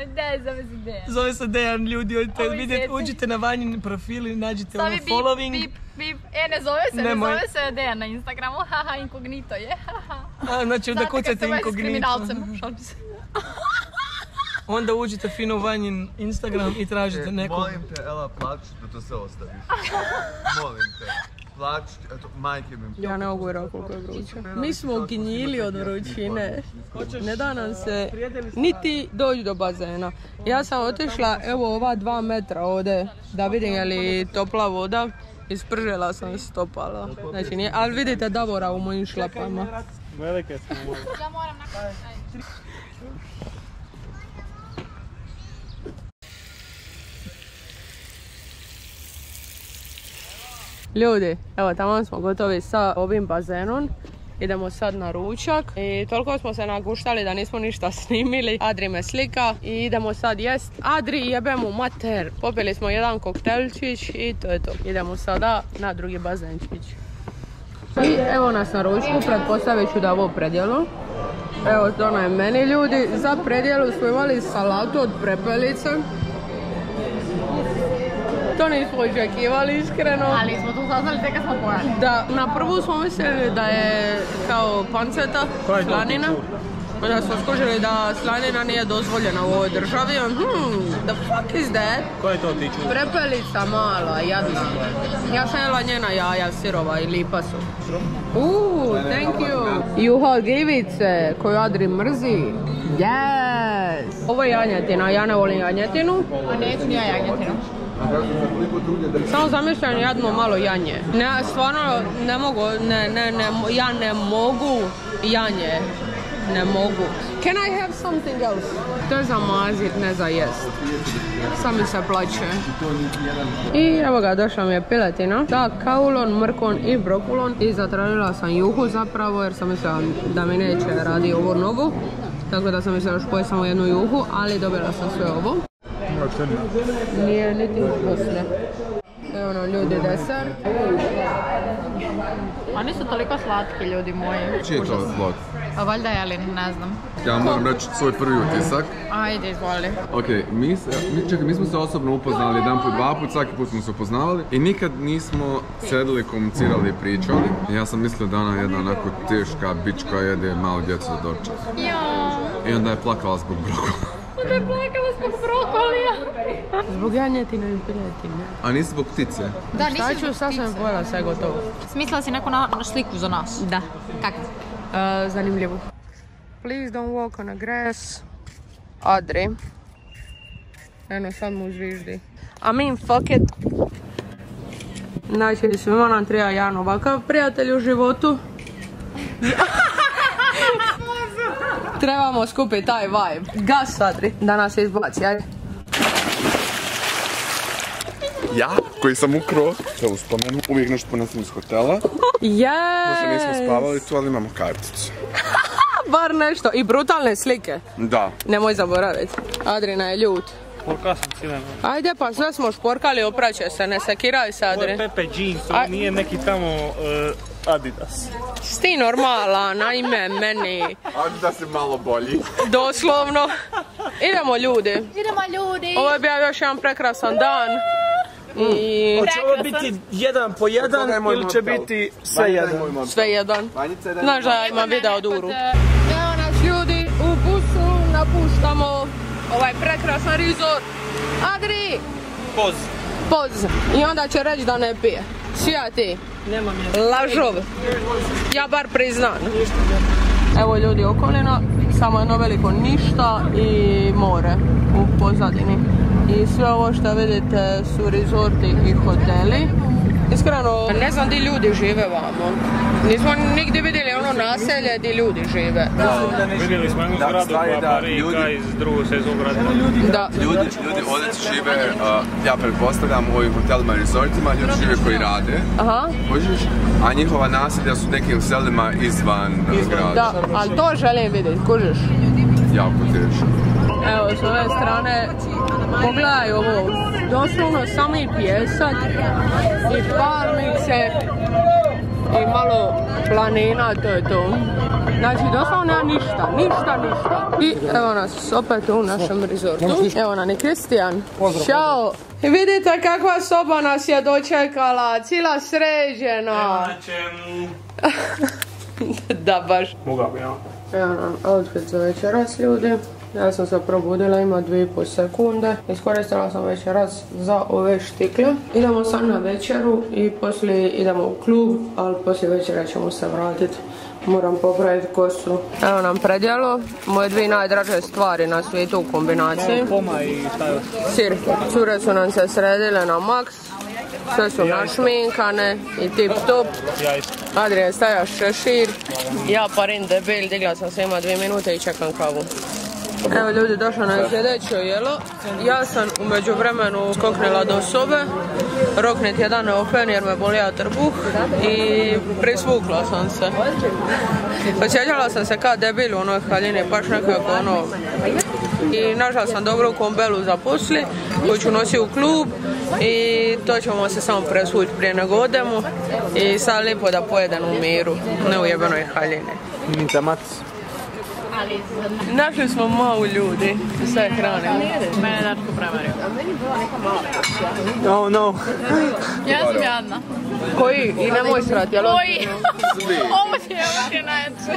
Ne, zove se Dejan. Zove se Dejan, ljudi, odite vidjeti, uđite na vanjin profil i nađite ovo Stavi bip, following. bip, bip. E, ne zove se, Nemoj. ne zove se Dejan na Instagramu, haha, inkognito je, haha. A, znači onda Znate kad se s inkognito. kriminalcem, šalim se. [laughs] Onda uđite fino u vanjin Instagram i tražite nekog. Molim te, Ela, plaću da to sve ostaviš. [laughs] Molim te. Plaću, eto, majke mi. Ja ne mogu vjerovati koliko je vruće. Mi smo ginjili od vrućine. Ne da nam se niti doći do bazena. Ja sam otišla, evo ova dva metra ovdje, da vidim je li topla voda. Ispržela sam stopala. Znači nije, ali vidite Davora u mojim šlapama. Velike smo Ja moram na... Ljudi, evo tamo smo gotovi sa ovim bazenom. Idemo sad na ručak i toliko smo se naguštali da nismo ništa [laughs] snimili. Adri me slika i idemo sad jest. Adri jebe mu mater. Popili smo jedan koktelčić i to je to. Idemo sada na drugi bazenčić. I evo nas na ručku, pretpostavit ću da je ovo predjelo. Evo to je meni ljudi. Za predjelu smo imali salatu od prepelice. To nismo očekivali iskreno. Ali smo tu saznali tek kad smo pojeli. Da, na prvu smo mislili da je kao panceta, Koja slanina. Onda smo skužili da slanina nije dozvoljena u ovoj državi. Hmm, the fuck is that? Ko je to ti čudo? Prepelica mala, jadna. Ja sam jela njena jaja, sirova i lipa su. Uuu, thank you. Juha gljivice, koju Adri mrzi. Yes! Ovo je janjetina, ja ne volim janjetinu. A neću ni ja jagnjetinu. Samo zamišljam jedno malo janje. Ne, stvarno ne mogu, ne, ne, ne, ja ne mogu janje. ne mogu. Can I have something else? To je za mazit, ne za jest. Sam mi se plaće. I evo ga, došla mi je piletina. Da, kaulon, mrkon i brokulon. I zatražila sam juhu zapravo jer sam mislila da mi neće radi ovu nogu. Tako da sam mislila još pojesti samo jednu juhu, ali dobila sam sve ovo. Nije niti ukusno. Evo nam ljudi desert. Oni su toliko slatki, ljudi moji. Čiji je to vlog? A valjda je, ali ne znam. Ja moram reći svoj prvi utisak. Ajde, izvoli. Ok, mi, se, mi, čekaj, mi smo se osobno upoznali jedan put, dva put, svaki put smo se upoznavali i nikad nismo sjedili, komunicirali i pričali. Ja sam mislio da ona je jedna onako teška bić koja jede malo djecu za doček. Ja. I onda je plakala zbog brokula. Onda je plakala zbog brokolija. Zbog janjetine i piletine. A nisi zbog ptice? Da, Šta nisi ću, sad sam pojela sve gotovo. Smislila si neku na, na sliku za nas. Da. Kako? Uh, zanimljivo. Please don't walk on a grass. Adri. Eno, sad mu zviždi. I mean, fuck it. Znači, svima nam treba jedan ovakav prijatelj u životu. [laughs] Trebamo skupiti taj vibe. Gas, Adri, da nas se izbaci, ajde. Ja, koji sam ukro, te uspomenu, uvijek nešto ponesem iz hotela. Možda nismo Yes! spavali tu, ali imamo karticu. [laughs] Bar nešto. I brutalne slike. Da. Nemoj zaboraviti. Adrina je ljut. Porka sam cijelen. Ajde pa sve smo šporkali, opraće se, ne sekiraj se Ovo je Adri. Pepe Jeans, ovo nije neki tamo eh, Adidas. Sti normalan, naime meni. Ajde da si malo bolji. Doslovno. Idemo ljudi. Idemo ljudi. Ovo je bio još jedan prekrasan dan. I Hoće ovo biti jedan po jedan ili će biti sve jedan? sve jedan. Znaš da ja imam video duru. Evo nas ljudi, u busu napuštamo ovaj prekrasan resort. Adri! Poz. Poz. I onda će reći da ne pije. Šija ti. Nema mjesta. Lažov. Ja bar priznam. Evo ljudi okolina, samo jedno veliko ništa i more u pozadini. I sve ovo što vidite su rezorti i hoteli. Iskreno, ne znam di ljudi žive vamo. Nismo nigdje vidjeli ono naselje di ljudi žive. Vidjeli smo jednu Da, zgradu koja da Parika ljudi- iz drugog svjetskog rata. Da. Ljudi, ljudi ovdje žive, uh, ja pretpostavljam u ovim hotelima i resortima, ljudi žive koji rade, Aha. kužiš, a njihova naselja su nekim selima izvan, uh, grada. Da, ali to želim vidjeti, kužiš. Jako teško. Evo, s ove strane, pogledaj ovo, doslovno sami pjesak i palmice i malo planina, to je to. Znači, doslovno nema ništa, ništa, ništa. I evo nas opet u našem rezortu. Evo nam i Kristijan. Ćao! I vidite kakva soba nas je dočekala, cijela sređena. [laughs] da, baš. Mogao bi, ja. Evo nam outfit za večeras ljudi. Ja sam se probudila, ima 2,5 sekunde. Iskoristila sam večeras za ove štikle. Idemo sad na večeru i poslije idemo u klub, ali poslije večera ćemo se vratiti. Moram popraviti kosu. Evo nam predjelo, moje dvije najdraže stvari na svijetu u kombinaciji. Sir, cure su nam se sredile na max. Sve su našminkane i tip top. Adrian staja šešir, ja parin debil, digla sam se ima dvije minute i čekam kavu. Evo ljudi, došlo na sljedeće jelo. Ja sam u međuvremenu skoknila do sobe, roknet jedan open jer me bolija trbuh i prisvukla sam se. Osjećala sam se kao debil u onoj haljini, baš nekako ono... I našla sam dobru kombelu za posli koju ću nositi u klub i to ćemo se samo presvući prije nego odemo i sad lijepo da pojedem u miru, ne u jebenoj haljini. Minta mac. Našli smo malo ljudi, sve hrane. Mene je Darko premario. Oh no. Ja sam jadna. Koji? I nemoj srati, jel? Koji? [laughs] Ovo ti je, ovo ti je najjače.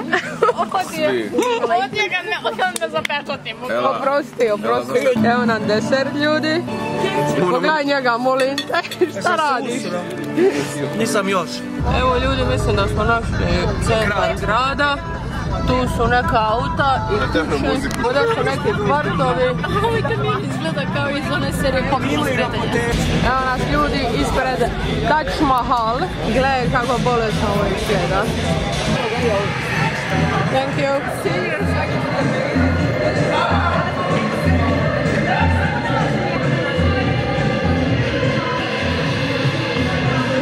Ovo ti je, ovo ti je kad me, kad me zapečatim. Evo. Oprosti, oprosti. Evo nam desert ljudi. Pogledaj njega, molim te. Šta radiš? Nisam još. Evo ljudi, mislim da smo našli centar grada. Tu su neka auta i kuće. Ovdje su neki kvartovi. Ovaj kamion izgleda kao iz one serije Popularno sretanje. Evo nas ljudi ispred Taj Mahal. Gledaj kako bolesno ovo izgleda. Thank you.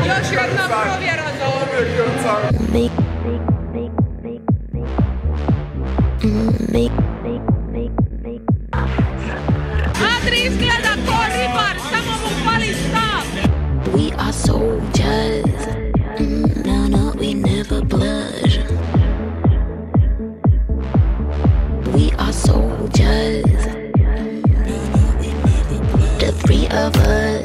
Još jedna provjera za ovo. We are soldiers. No, no, we never blush. We are soldiers. The three of us.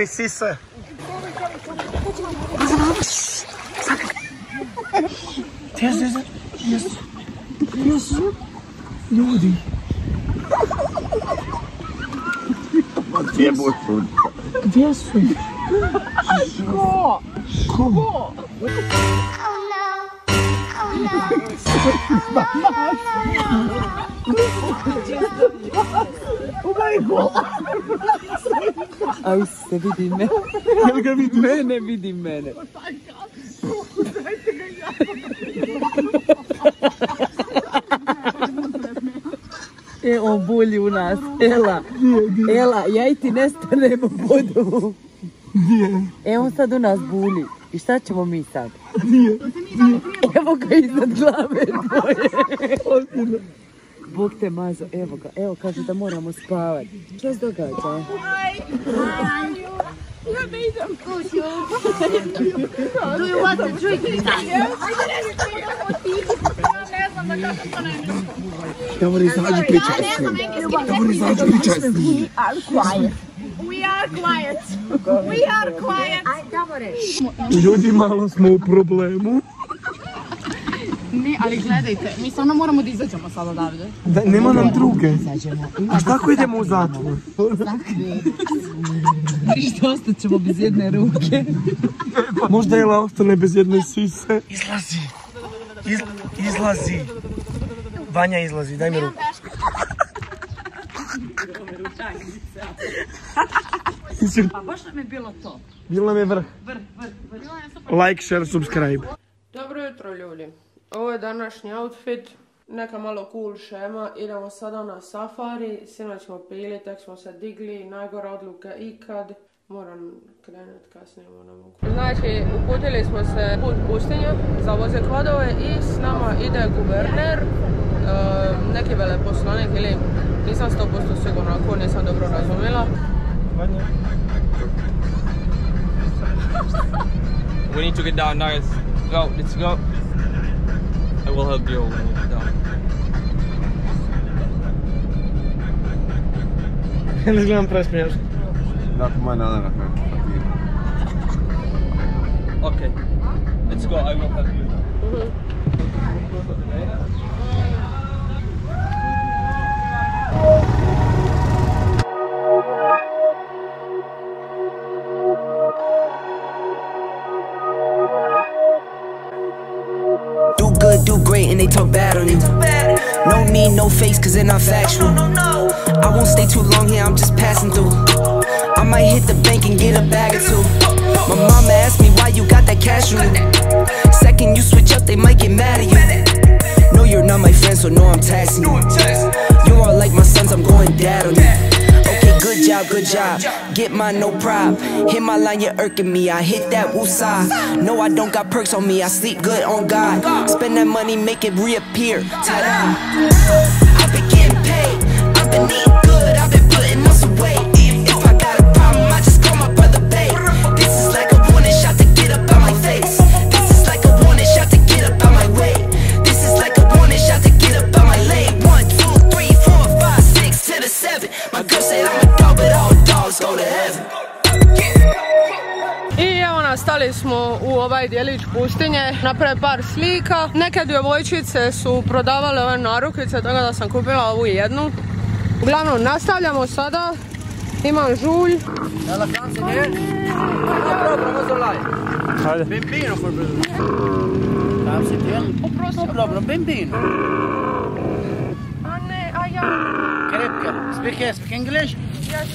Ela pokri ga vidiš? Mene vidi mene. E, on bulji u nas. Ela, Ela, ja i ti nestanemo vodu. E, on sad u nas bulji. I šta ćemo mi sad? Evo ga iznad glave tvoje. Bog te mazo, evo ga, evo kaže da moramo spavati. Što se događa? Ja ne idem kuću. Do you want to drink this time? Ja ne znam da kako to ne Davor, izađi pričaj s njim. Davor, izađi pričaj s njim. quiet. We are quiet. We are quiet. Ljudi, malo smo u problemu. Ne, ali gledajte, mi stvarno moramo da izađemo sad odavde. Da, nema nam druge. A šta ako idemo u zatvor? Ništa, ostat ćemo bez jedne ruke. Možda je ostane bez jedne sise. Izlazi. Iz, izlazi. Vanja izlazi, daj mi ruku. Pa baš nam je bilo to. Bilo nam je vrh. Vrh, vrh, vrh. Like, share, subscribe. Dobro jutro ljudi. Ovo je današnji outfit. Neka malo cool šema. Idemo sada na safari. Sinoć smo pili, tek smo se digli. Najgora odluka ikad. Moram krenut kasnije, ne mogu. Znači, uputili smo se put pustinja za voze kladove i s nama ide guverner, e, neki veleposlanik ili nisam 100% sigurna ako nisam dobro razumjela. We need to get down, guys. Go, let's go. I will help you when we get down. Ne izgledam [laughs] presmiješno. Dakle, moj nadanak me fatima. Okay, let's go. I will help you. And they talk bad on you. No need, no face, cause they're not factual. I won't stay too long here, I'm just passing through. I might hit the bank and get a bag or two. My mama asked me why you got that cash on you. Second you switch up, they might get mad at you. No, you're not my friend, so no, I'm taxing you. You all like my sons, I'm going dad on you. Job, good job. Get mine, no prob. Hit my line, you're irking me. I hit that woosah. No, I don't got perks on me. I sleep good on God. Spend that money, make it reappear. Ta-da. Smo u ovaj dijelić pustinje, napravili par slika. Neke djevojčice su prodavale ove narukice, tako da sam kupila ovu jednu. Uglavnom, nastavljamo sada. Imam žulj. Alla chansen här. No problem, was online. Bambino for brother. Kanske till. No problem, bambino. A ne, a ja. Krepka. Speak, speak English? Yes.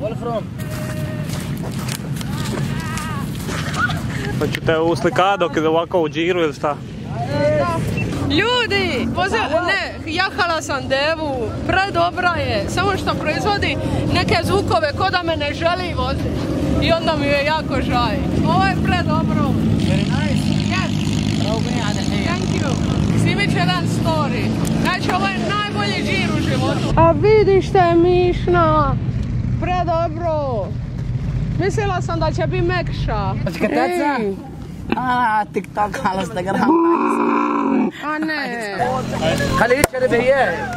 Where from? Hoćete u slikado kada ovako u džiru ili šta? Ljudi, ne, jahala sam devu, predobra je, samo što proizvodi neke zvukove ko da me ne želi voziti. I onda mi je jako žaj. Ovo je predobro. Very nice. Yes. Thank you. Snimit jedan story. Znači, ovo je najbolji džir u životu. A vidi šta je mišna. Predobro. Mislila sam da će biti mekša. Hoćeš teca? A, TikTok, tok, da ste ga A ne. Kada iće rebe je?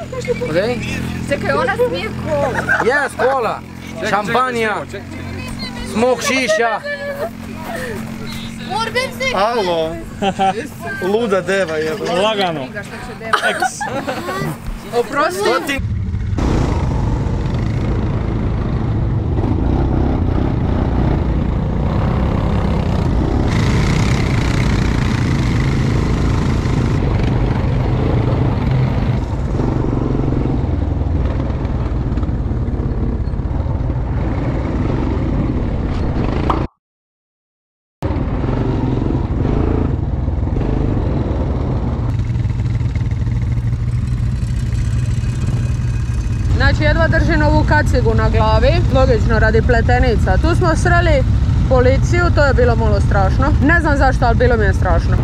Čekaj, ona smije kola. Jes, kola. Šampanja. Smok šiša. Morbim se. Alo. Luda deva je. Lagano. Eks. Oprosti. Znači jedva držim ovu kacigu na glavi, logično radi pletenica. Tu smo sreli policiju, to je bilo malo strašno. Ne znam zašto, ali bilo mi je strašno.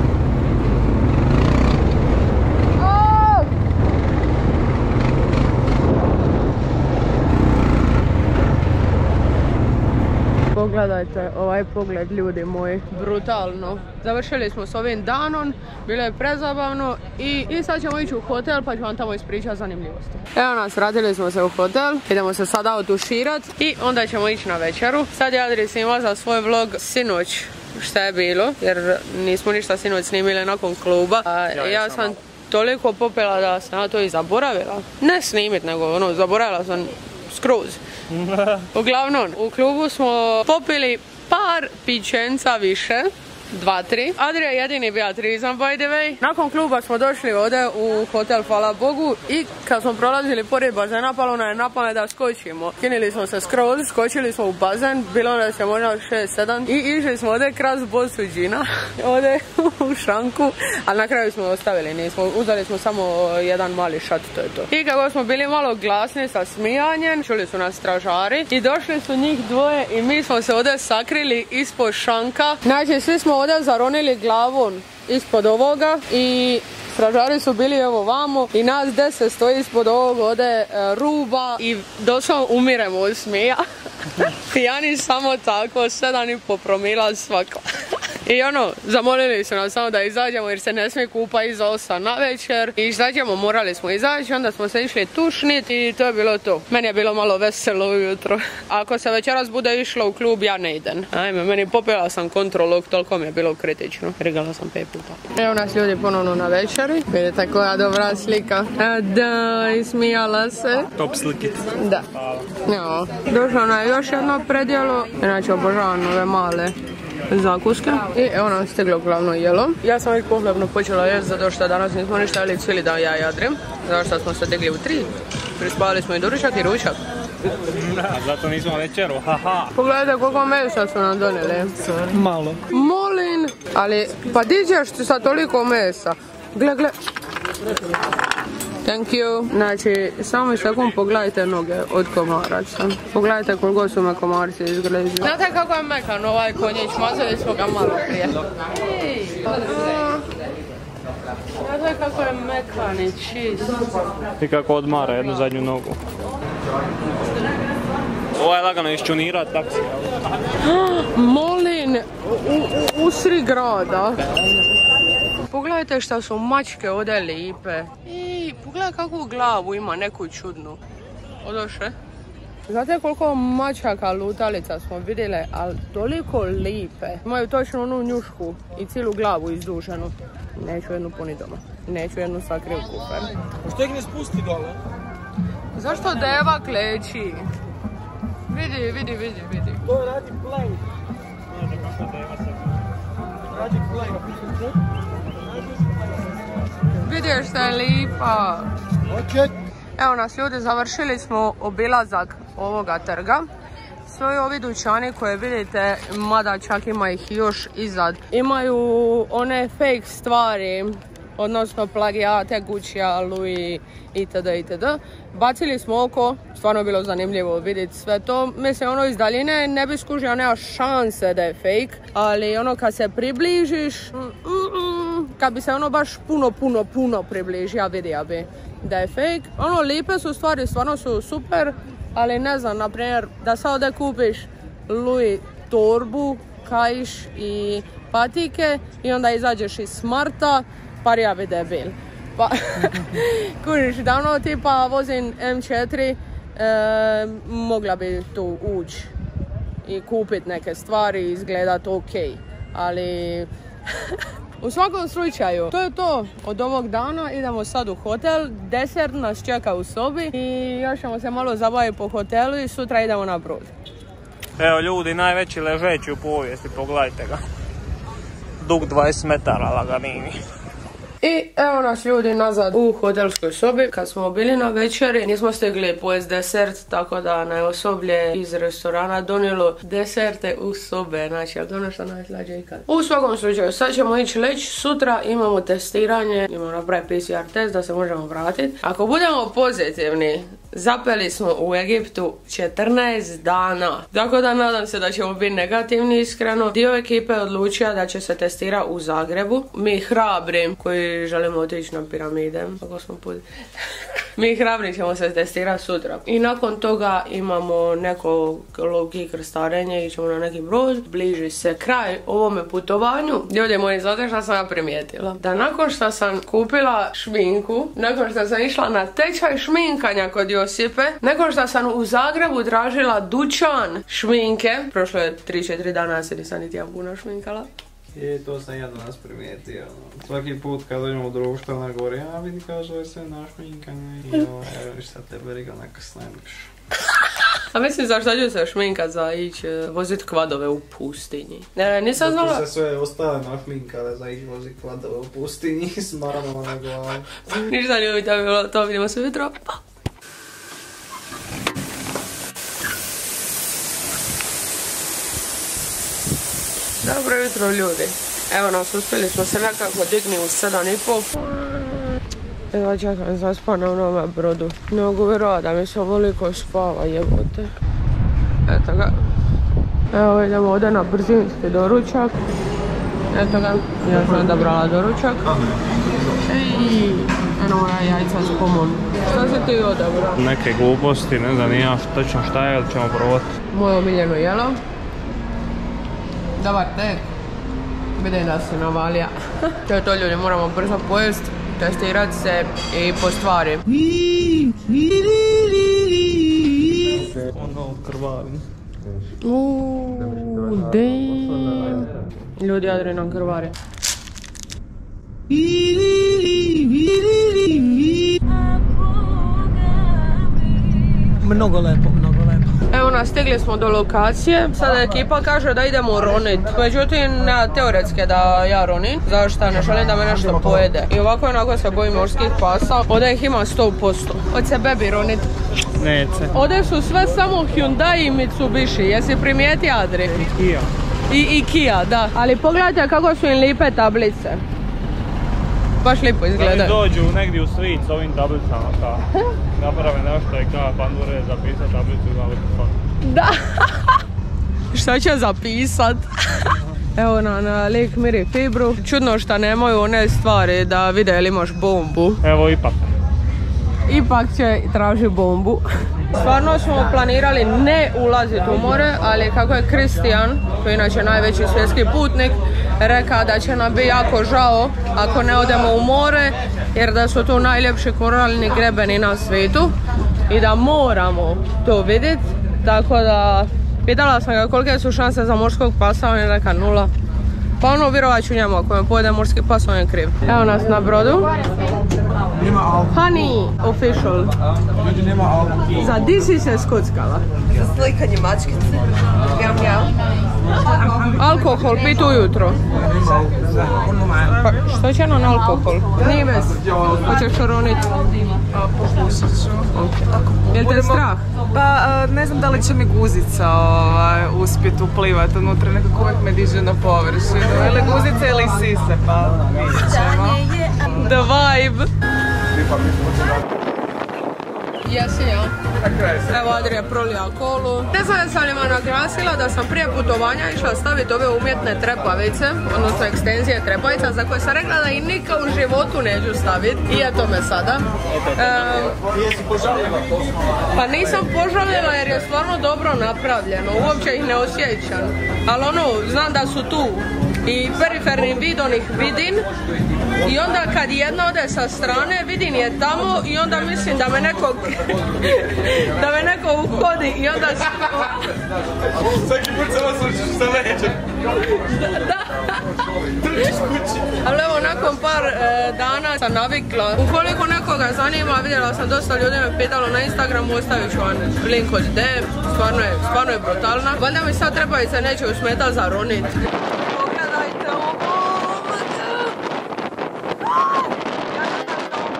O! Pogledajte ovaj pogled ljudi moji, brutalno. Završili smo s ovim danom, bilo je prezabavno i, i sad ćemo ići u hotel pa ću vam tamo ispričati zanimljivosti. Evo nas, vratili smo se u hotel, idemo se sada otuširat i onda ćemo ići na večeru. Sad je Adri snima za svoj vlog sinoć šta je bilo, jer nismo ništa sinoć snimili nakon kluba. A, ja sam toliko popela da sam ja to i zaboravila. Ne snimit, nego ono, zaboravila sam skroz. [laughs] Uglavnom, u klubu smo popili par pićenca više. Dva, tri. Adrija je jedini bio trizam, by the way. Nakon kluba smo došli ovdje u hotel, hvala Bogu. I kad smo prolazili pored bazena, palo nam je na pamet da skočimo. Kinili smo se skroz, skočili smo u bazen, bilo nas je možda 6-7 i išli smo ovdje kras bosu džina, [laughs] ovdje u šanku, ali na kraju smo ostavili, nismo, uzeli smo samo jedan mali šat, to je to. I kako smo bili malo glasni sa smijanjem, čuli su nas stražari i došli su njih dvoje i mi smo se ovdje sakrili ispod šanka. Znači svi smo ovdje zaronili glavom ispod ovoga i Stražari su bili evo vamo i nas deset stoji ispod ovog ovdje e, ruba i doslovno umiremo od smija. [laughs] Pijani samo tako, sedam i po promila svako. I ono, zamolili su nas samo da izađemo jer se ne smije kupa iza 8 na večer. I izađemo, morali smo izaći, onda smo se išli tušniti i to je bilo to. Meni je bilo malo veselo ujutro. Ako se večeras bude išlo u klub, ja ne idem. Ajme, meni popila sam kontrolog, toliko mi je bilo kritično. Rigala sam pet puta. Evo nas ljudi ponovno na večeri. Vidite koja dobra slika. A da, ismijala se. Top slikica. Da. Evo, došlo nam je još jedno predjelo. Inače obožavam ove male zakuske. I evo nam stiglo glavno jelo. Ja sam već pohlepno počela jesti zato što danas nismo ništa jeli cijeli dan ja i Adrian. Zato što smo se digli u tri. Prispavali smo i doručak i ručak. Da, zato nismo večeru, haha. Pogledajte koliko mesa su nam donijeli. Malo. Molin, ali pa di ćeš ti sa toliko mesa? Gle, gle. Thank you. Znači, samo sekund pogledajte noge od komaraca. Pogledajte koliko su me komarci izgledali. Znate kako je mekan ovaj konjić? Mazali smo ga malo prije. Znate kako je mekan i čist. I kako odmara jednu zadnju nogu. Ovo je lagano iščunirat taksi. [gasps] Molin, u, u, usri grada. Pogledajte šta su mačke ovdje lipe. I pogledaj kakvu glavu ima, neku čudnu. Odoše. Znate koliko mačaka lutalica smo vidjeli, ali toliko lipe. Imaju točno onu njušku i cijelu glavu izduženu. Neću jednu puni doma. Neću jednu sakri u kufer. Što ih ne spusti dole? Zašto deva kleči? Vidi, vidi, vidi, vidi. To radi plank. Radi plank. Vidiš šta je lipa. Evo nas ljudi, završili smo obilazak ovoga trga. Sve ovi dućani koje vidite, mada čak ima ih još izad, imaju one fake stvari, odnosno plagijate Gucci-a, Louis itd. itd. Bacili smo oko, stvarno je bilo zanimljivo vidjeti sve to. Mislim, ono iz daljine ne bi skužio, nema šanse da je fake, ali ono kad se približiš, mm, mm, kad bi se ono baš puno, puno, puno približio, vidio bi da je fake. Ono, lipe su stvari, stvarno su super, ali ne znam, na primjer, [laughs] da sad ovdje kupiš Louis torbu, kaiš i patike. I onda izađeš iz Smarta, parija bi debil. Pa, kužiš, da ono tipa vozim M4, e, mogla bi tu ući i kupit neke stvari, izgledat ok, ali [laughs] u svakom slučaju, to je to od ovog dana, idemo sad u hotel, desert nas čeka u sobi i još ćemo se malo zabaviti po hotelu i sutra idemo na brod. Evo ljudi, najveći ležeći u povijesti, pogledajte ga. Dug 20 metara laganini. I evo nas ljudi nazad u hotelskoj sobi. Kad smo bili na večeri nismo stigli pojest desert, tako da je osoblje iz restorana donijelo deserte u sobe. Znači, ali ono što najslađe ikad. U svakom slučaju, sad ćemo ići leći. Sutra imamo testiranje, imamo napraviti PCR test da se možemo vratiti. Ako budemo pozitivni, Zapeli smo u Egiptu 14 dana. Tako da nadam se da ćemo biti negativni iskreno. Dio ekipe je odlučio da će se testira u Zagrebu. Mi hrabri koji želimo otići na piramide. Ako smo put... [laughs] Mi hrabri ćemo se testirati sutra. I nakon toga imamo neko logi krstarenje i ćemo na neki brod. Bliži se kraj ovome putovanju. Ljudi moji, znate šta sam ja primijetila? Da nakon što sam kupila šminku, nakon što sam išla na tečaj šminkanja kod Josipe, nakon što sam u Zagrebu tražila dućan šminke, prošlo je 3-4 dana, ja se nisam niti ja puno šminkala. I to sam ja danas primijetio. Svaki put kad dođemo u društvo na gori, a vidi kao zove se našminkanje i ovo, evo ništa te briga, neka snemiš. A mislim zašto ću se šminkat za ići e, vozit kvadove u pustinji. Ne, nisam Zato znala... se sve ostale našminkale za ići vozi kvadove u pustinji [laughs] s maramama na glavu. Ništa nije mi to bilo, to vidimo se jutro. Pa. Dobro jutro ljudi. Evo nas, uspjeli smo se nekako digni u 7.30. Evo čekam zaspa na onome brodu. Ne mogu vjerovat da mi se ovoliko spava jebote. Eto ga. Evo idemo ovdje na brzinski doručak. Eto ga, ja sam odabrala doručak. Ej, eno moja jajca s pomom. Šta si ti odabrao? Neke gluposti, ne znam ni ja točno šta je, ali ćemo probati. Moje omiljeno jelo. Dobar tek. Vidim da si navalija. to je to ljudi, moramo brzo pojest, testirat se i po stvari. Ono krvavim. Uuuu, damn. Ljudi, Adri nam krvari. Mnogo lepo, mnogo. Evo nas, stigli smo do lokacije. Sada ekipa kaže da idemo ronit. Međutim, nema teoretske da ja ronim. Zašto? Ne želim da me nešto pojede. I ovako i onako se bojim morskih pasa. Ovdje ih ima 100%. Od se bebi ronit. Neće. Ovdje su sve samo Hyundai i Mitsubishi. Jesi primijeti Adri? Kija. I, I Kia, da. Ali pogledajte kako su im lipe tablice. Baš lipo Da mi izgledaju. dođu negdje u svit s ovim tablicama, ka. [laughs] Naprave nešto i ka pandure zapisat tablicu na telefon. Da. [laughs] Šta će zapisat? [laughs] Evo na, na lik Miri Fibru. Čudno šta nemaju one stvari da vide ili imaš bombu. Evo ipak. Ipak će traži bombu. Stvarno smo planirali ne ulaziti u more, ali kako je Kristijan, koji je inače najveći svjetski putnik, rekao da će nam biti jako žao ako ne odemo u more, jer da su tu najljepši koralni grebeni na svijetu i da moramo to vidjeti. Tako da, pitala sam ga kolike su šanse za morskog pasa, on je rekao nula. Pa ono, vjerovat ću njemu, ako me pojede morski pas, on je kriv. Evo nas na brodu. Honey official. Ljudi nema alkohol. Za di si se skockala? Za slikanje mačkice. Mjau, mjau. Alkohol pit ujutro. Pa što će nam alkohol? Nives, hoćeš ronit? Pokušat ću. Jel te strah? Pa a, ne znam da li će mi guzica ovaj, uspjeti uplivat unutra, nekako uvijek me diže na površinu. Ili guzice ili sise, pa vidjet ćemo. The vibe. Jesi ja? Evo Adrija prolija kolu. Ne znam sam li vam naglasila da sam prije putovanja išla staviti ove umjetne trepavice, odnosno ekstenzije trepavica za koje sam rekla da i nikad u životu neću staviti. I eto me sada. Ehm, pa nisam požaljela jer je stvarno dobro napravljeno, uopće ih ne osjećam. Ali ono, znam da su tu i perifernim vidom ih vidim i onda kad jedna ode sa strane vidim je tamo i onda mislim da me neko [laughs] da me neko uhodi i onda [laughs] Svaki put se osvrćeš sa leđem. Trčiš kući. Ali evo, nakon par e, dana sam navikla. Ukoliko nekoga zanima, vidjela sam dosta ljudi me pitalo na Instagramu, ostavit ću vam link od. Stvarno je, stvarno je brutalna. Valjda mi sad treba i se neće usmeta za ronit. Pogledajte ovo!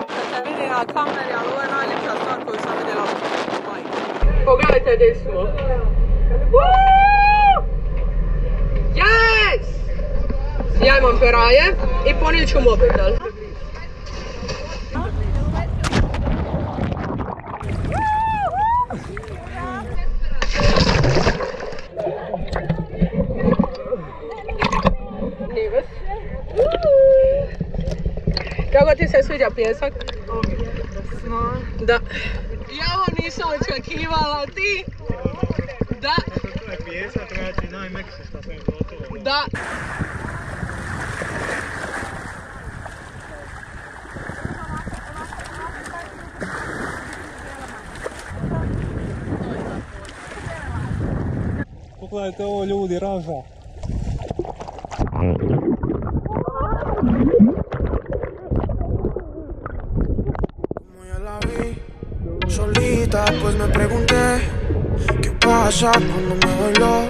Da se vidi na kameri, ovo je najljepša stvar koju sam vidjela. Pogledajte gdje smo. Yes! Ja imam peraje i ponijet ću mobitel. Kako ti se sviđa pjesak? Da. Ja ovo nisam očekivala, ti? Da. Je. Da. Pogledajte ovo ljudi, raža. Cuando me bailó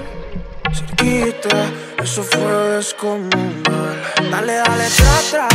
cerquita. Eso fue descomunal. Dale, dale, tra, tra,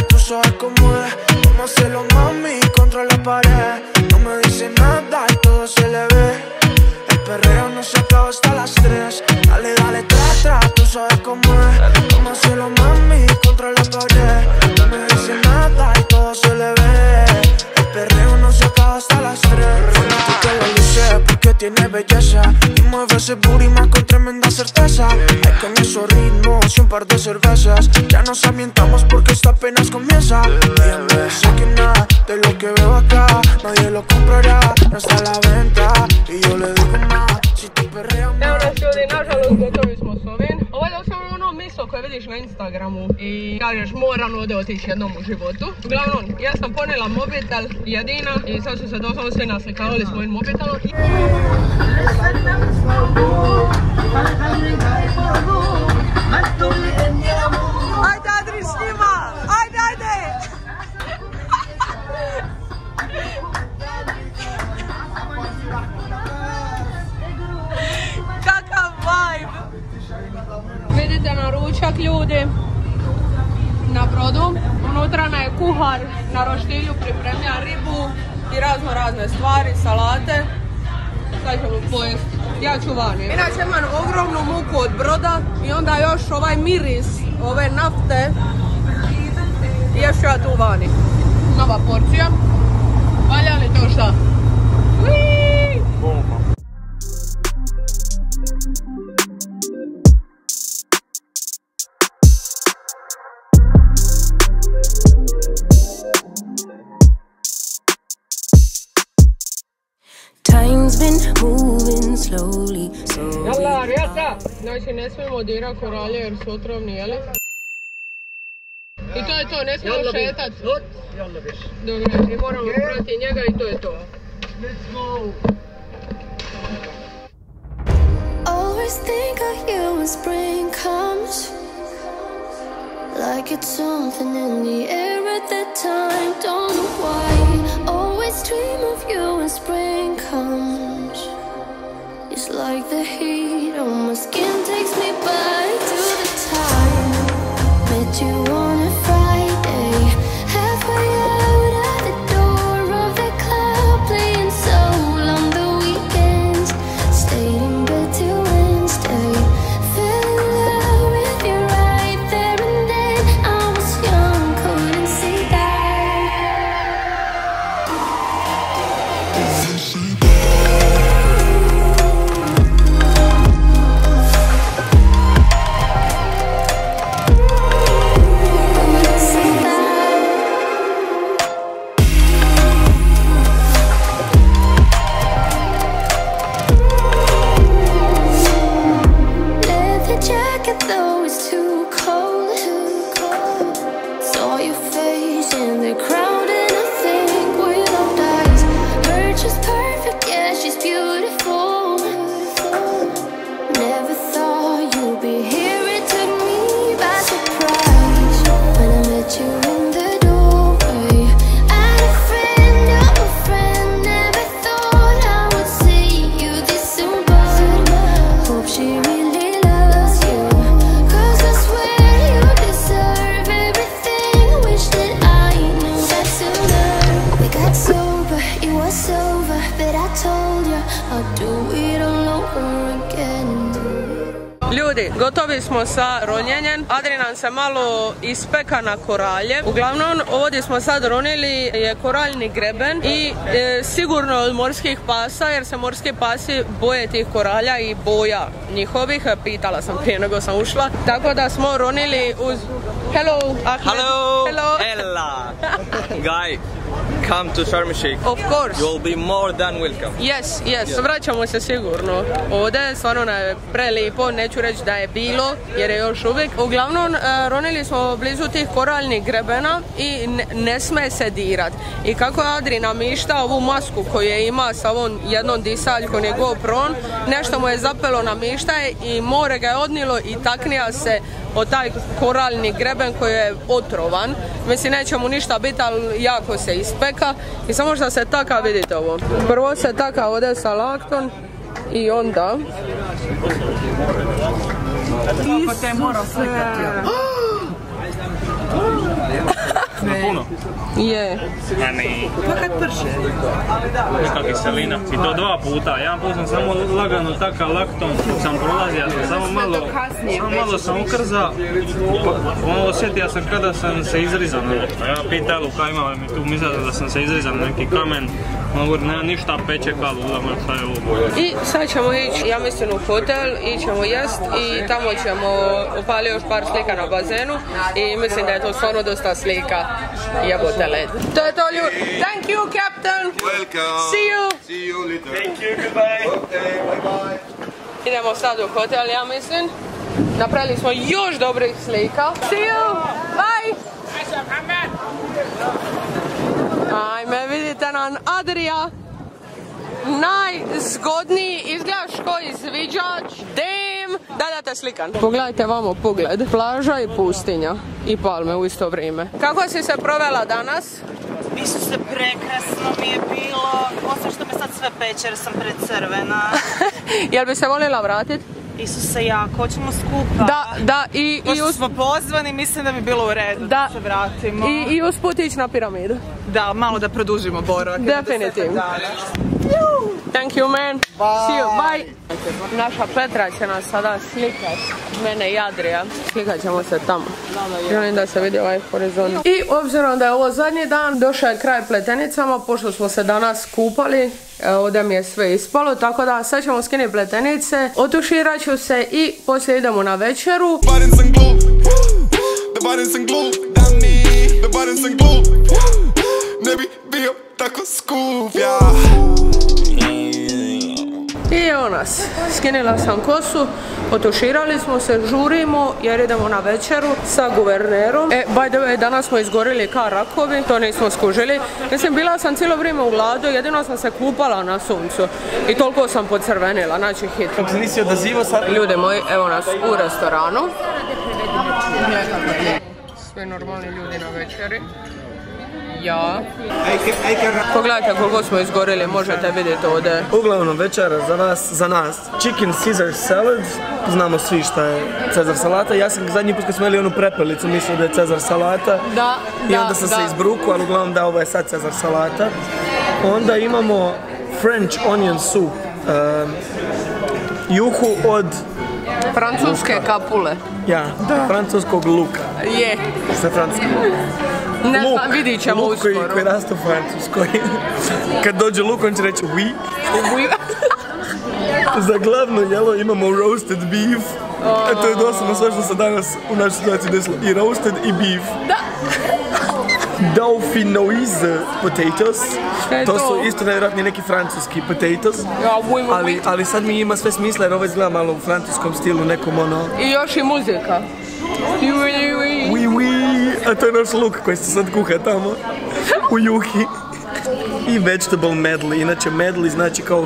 par de cervezas. Ya nos ambientamos porque esto apenas comienza. Me dice que nada de lo que veo acá, nadie lo comprará, no está a la venta. Y yo le digo nada, si tú perreas Evo nas ljudi, nažalost gotovi smo s ovim. Ovo je doslovno ono miso koje vidiš na Instagramu i kažeš moram ovdje otići jednom u životu. Uglavnom, ja sam ponela mobitel jedina i sad su se doslovno svi naslikavali s mojim mobitelom. Ajde Adri snima! Ajde, ajde! Kakav vibe! Vidite na ručak ljudi na brodu. Unutra nam je kuhar na roštilju pripremlja ribu i razno razne stvari, salate. Sad ćemo pojesti. Ja ću vani. Inače imam ogromnu muku od broda i onda još ovaj miris ove nafte. I još ja tu vani. Nova porcija. Valja li to šta? Time's been moving slowly, so Jalla, Rijata! Znači, ne smijemo dirat koralje jer su otrovni, jeli? I to je to, ne smijemo šetat. Dobro, i moramo prati njega i to je to. Always think of you when spring comes. Like it's something in the air at that time. Don't know why. Always dream of you when spring comes. It's like the heat on my skin takes me back to the time. Met you smo sa ronjenjem. Adri nam se malo ispeka na koralje. Uglavnom, ovdje smo sad ronili je koraljni greben i e, sigurno od morskih pasa, jer se morski pasi boje tih koralja i boja njihovih. Pitala sam prije nego sam ušla. Tako da smo ronili uz... Hello, Ahmed. Hello, Hello. Ella. [laughs] Guy, come to Sharm el Sheikh. Of course. You will be more than welcome. Yes, yes, vraćamo se sigurno ovdje, stvarno je prelipo, neću reći da je bilo, jer je još uvijek. Uglavnom, e, ronili smo blizu tih koraljnih grebena i ne, ne sme se dirat. I kako je Adri namišta ovu masku koju je ima sa ovom jednom disaljkom je GoPro, nešto mu je zapelo na mištaje i more ga je odnilo i taknija se od taj koraljni greben koji je otrovan. Mislim, neće mu ništa biti, ali jako se ispeka. I samo što se taka, vidite ovo. Prvo se taka ovdje sa laktom i onda... Moram slikati. [laughs] Na puno? Je. A ne. Pa kad prše? Neka kiselina. I to dva puta. Jedan put sam samo lagano taka laktom sam prolazio, ja sam samo malo, samo malo sam ukrza. Pa, ono osjetio sam kada sam se izrizao. nešto. Ja pitao Luka ima mi tu mislio da sam se izrizao na neki kamen. On govori, nema ništa peče kalu, uglavnom šta je ovo. I sad ćemo ići, ja mislim, u hotel, ićemo jest i tamo ćemo upaliti još par slika na bazenu i mislim da je to stvarno dosta slika. Jebote led. To je to ljudi. Thank you, Captain. Welcome. See you. See you later. Thank you, goodbye. Okay, bye bye. Idemo sad u hotel, ja mislim. Napravili smo još dobrih slika. See you. Bye. Ajme, vidite nam Adria. Najzgodniji izgledaš ko izviđač. Damn. Da, da te slikan. Pogledajte vamo pogled. Plaža i pustinja. I palme u isto vrijeme. Kako si se provela danas? Isuse, prekrasno mi je bilo, osim što me sad sve peče jer sam precrvena. [laughs] Jel bi se voljela vratit? Isuse, jako, hoćemo skupa. Da, da, i... i Pošto smo pozvani, mislim da bi bilo u redu da, Da. se vratimo. I, i usput ići na piramidu. Da, malo da produžimo boravak. Definitivno. Thank you man. See you. Bye. Naša Petra će nas sada slikat. Mene i Adrija. Slikat ćemo se tamo. Želim da se vidi ovaj horizont. I obzirom da je ovo zadnji dan, došao je kraj pletenicama, pošto smo se danas kupali. Ovdje mi je sve ispalo, tako da sad ćemo skinuti pletenice, otuširat ću se i poslije idemo na večeru. Ne bi bio tako skup. I evo nas, skinila sam kosu, otuširali smo se, žurimo jer idemo na večeru sa guvernerom. E, by the way, danas smo izgorili ka rakovi, to nismo skužili. Mislim, bila sam cijelo vrijeme u gladu, jedino sam se kupala na suncu i toliko sam pocrvenila, znači hit. Kako se nisi odazivo sad? Ljudi moji, evo nas u restoranu. Sve normalni ljudi na večeri. Ja. Pogledajte koliko smo izgorili, možete vidjeti ovdje. Uglavnom večera za vas, za nas. Chicken Caesar salad. Znamo svi šta je Cezar salata. Ja sam zadnji put kad smo jeli onu prepelicu mislio da je Cezar salata. Da, I da, onda sam se izbruku, ali uglavnom da, ovo je sad Cezar salata. Onda imamo French onion soup. um, juhu od, Francuske kapule. ja, francuskog luka. Je. Što je francuski luk? Ne Luk. znam, vidit ćemo Luk koji, uskoro. koji raste u Francuskoj. [laughs] Kad dođe luk, on će reći oui. [laughs] Za glavno jelo imamo roasted beef. E to je doslovno sve što se danas u našoj situaciji desilo. I roasted i beef. Da. Dauphinoise potatoes. To to? su isto nevjerojatni neki francuski potatoes. Ja, oui, oui, Ali, oui. ali sad mi ima sve smisla jer ovo izgleda malo u francuskom stilu, nekom ono... I još i muzika. A to je naš luk koji se sad kuha tamo u juhi. I vegetable medley, inače medley znači kao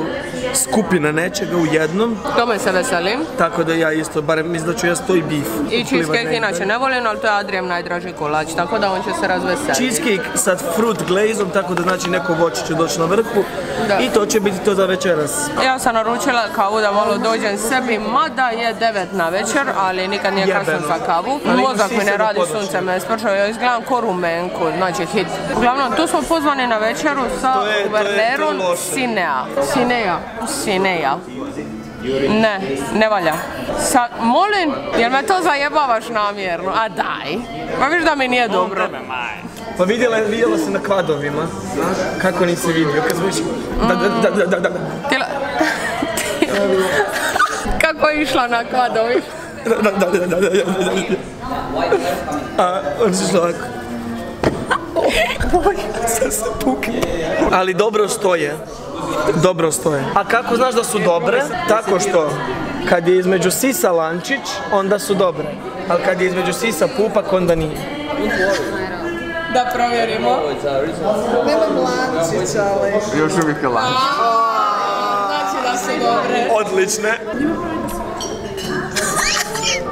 skupina nečega u jednom, Tome se veselim. tako da ja isto, barem mislim da ću ja i beef. I cheesecake inače ne volim, ali to je Adrijem najdraži kolač, tako da on će se razveseliti. Cheesecake sa fruit glazom, tako da znači neko voće će doći na vrhu. Da. I to će biti to za večeras. Ja sam naručila kavu da malo dođem sebi, mada je 9 na večer, ali nikad nije kasno za kavu. Mozak mi ne radi, sunce me sprčao, ja izgledam ko rumenko, znači hit. Uglavnom, tu smo pozvani na večeru sa guvernerom loše. Sinea. Sineja. Sineja. Ne, ne valja. Sa, molim, jel me to zajebavaš namjerno? A daj. Ma viš da mi nije dobro. Pa vidjela, vidjela se na kvadovima. Kako nisi vidio? Kad išli... Da, da, da, da, da. Tila... [laughs] Kako je išla na kvadovi? Da, da, da, da, da, da, da, da. A, on se ovako. [laughs] Sad se pukne. Ali dobro stoje. Dobro stoje. A kako znaš da su dobre? Tako što kad je između sisa lančić, onda su dobre. Ali kad je između sisa pupak, onda nije. Da provjerimo. Nemam lančića, ali... Još uvijek je lanč. Znači da su dobre. Odlične.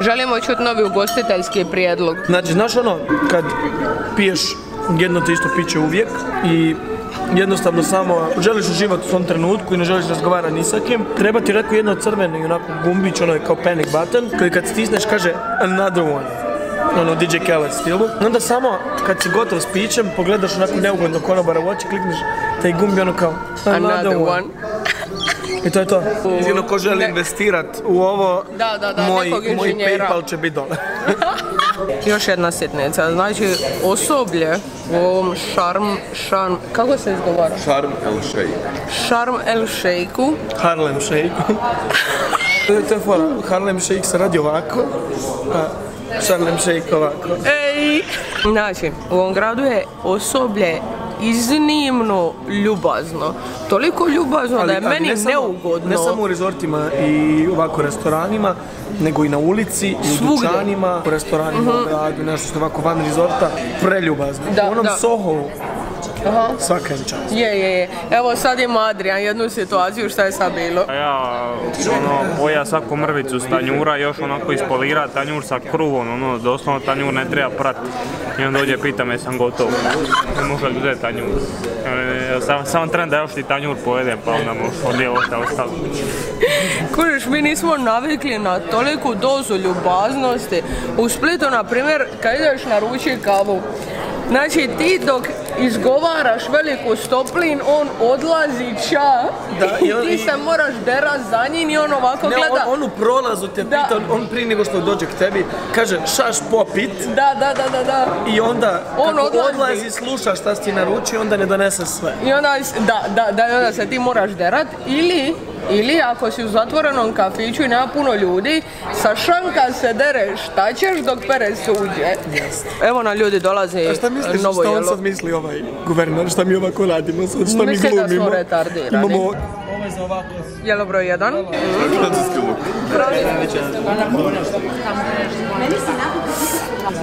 Želimo čuti novi ugostiteljski prijedlog. Znači, znaš ono, kad piješ jedno te isto piće uvijek i jednostavno samo želiš uživati u tom trenutku i ne želiš razgovarati ni sa kim, treba ti rekao jedno crveni onako gumbić, ono je kao panic button, koji kad stisneš kaže another one. ono DJ Khaled stilu. Onda samo kad si gotov s pićem, pogledaš onako neugodno konobara u oči, klikneš taj gumb i ono kao Another one. I to je to. Izgledno ko želi investirat u ovo, Da, da, da, moj, moj. Paypal će biti dole. [laughs] Još jedna sitnica, znači osoblje u ovom šarm, šarm, kako se izgovara? Šarm el Sheikh. Šarm el Šejku. Harlem Shake. to je fora. Harlem Shake se radi ovako, a Harlem Shake ovako. Ej! Znači, u ovom gradu je osoblje iznimno ljubazno. Toliko ljubazno da je meni ne samo- neugodno. Ne samo u rezortima i ovako restoranima, nego i na ulici, i u dućanima, u restoranima, u gradu, nešto što je ovako van rezorta, preljubazno. Da, u onom da. Aha. svaka im čast. Je, je, je. Evo sad ima Adrian jednu situaciju šta je sad bilo. Ja, ono, boja svaku mrvicu s tanjura, još onako ispolira tanjur sa kruvom, ono, doslovno tanjur ne treba prat. I on dođe pita me sam gotov. Ne može li uzeti tanjur? E, Samo sam trebam da još ti tanjur pojedem, pa onda možeš odlije ovo što ostalo. Kužiš, mi nismo navikli na toliku dozu ljubaznosti. U Splitu, na primjer, kad ideš naručiti kavu, Znači ti dok izgovaraš veliku stoplin, on odlazi ča Da, i i on- ti i- se moraš derat za njim i on ovako Ne, gleda. on, on u prolazu te Da. pita, on prije nego što dođe k tebi, kaže šaš popit Da, da, da, da, da. i onda On kako odlazi. odlazi, sluša šta si ti naručio, onda ne donese sve. I onda, da, da, da, i onda se ti moraš derat ili ili ako si u zatvorenom kafiću i nema puno ljudi, sa šanka se dereš, šta ćeš dok pere suđe. Evo na ljudi dolazi A šta misliš, novo šta on sad misli ovaj guverner, šta mi ovako radimo sad, šta mi Misli da smo glumimo? retardirani. Imamo ovo je za ovako. Jelo broj jedan. Francuski luk.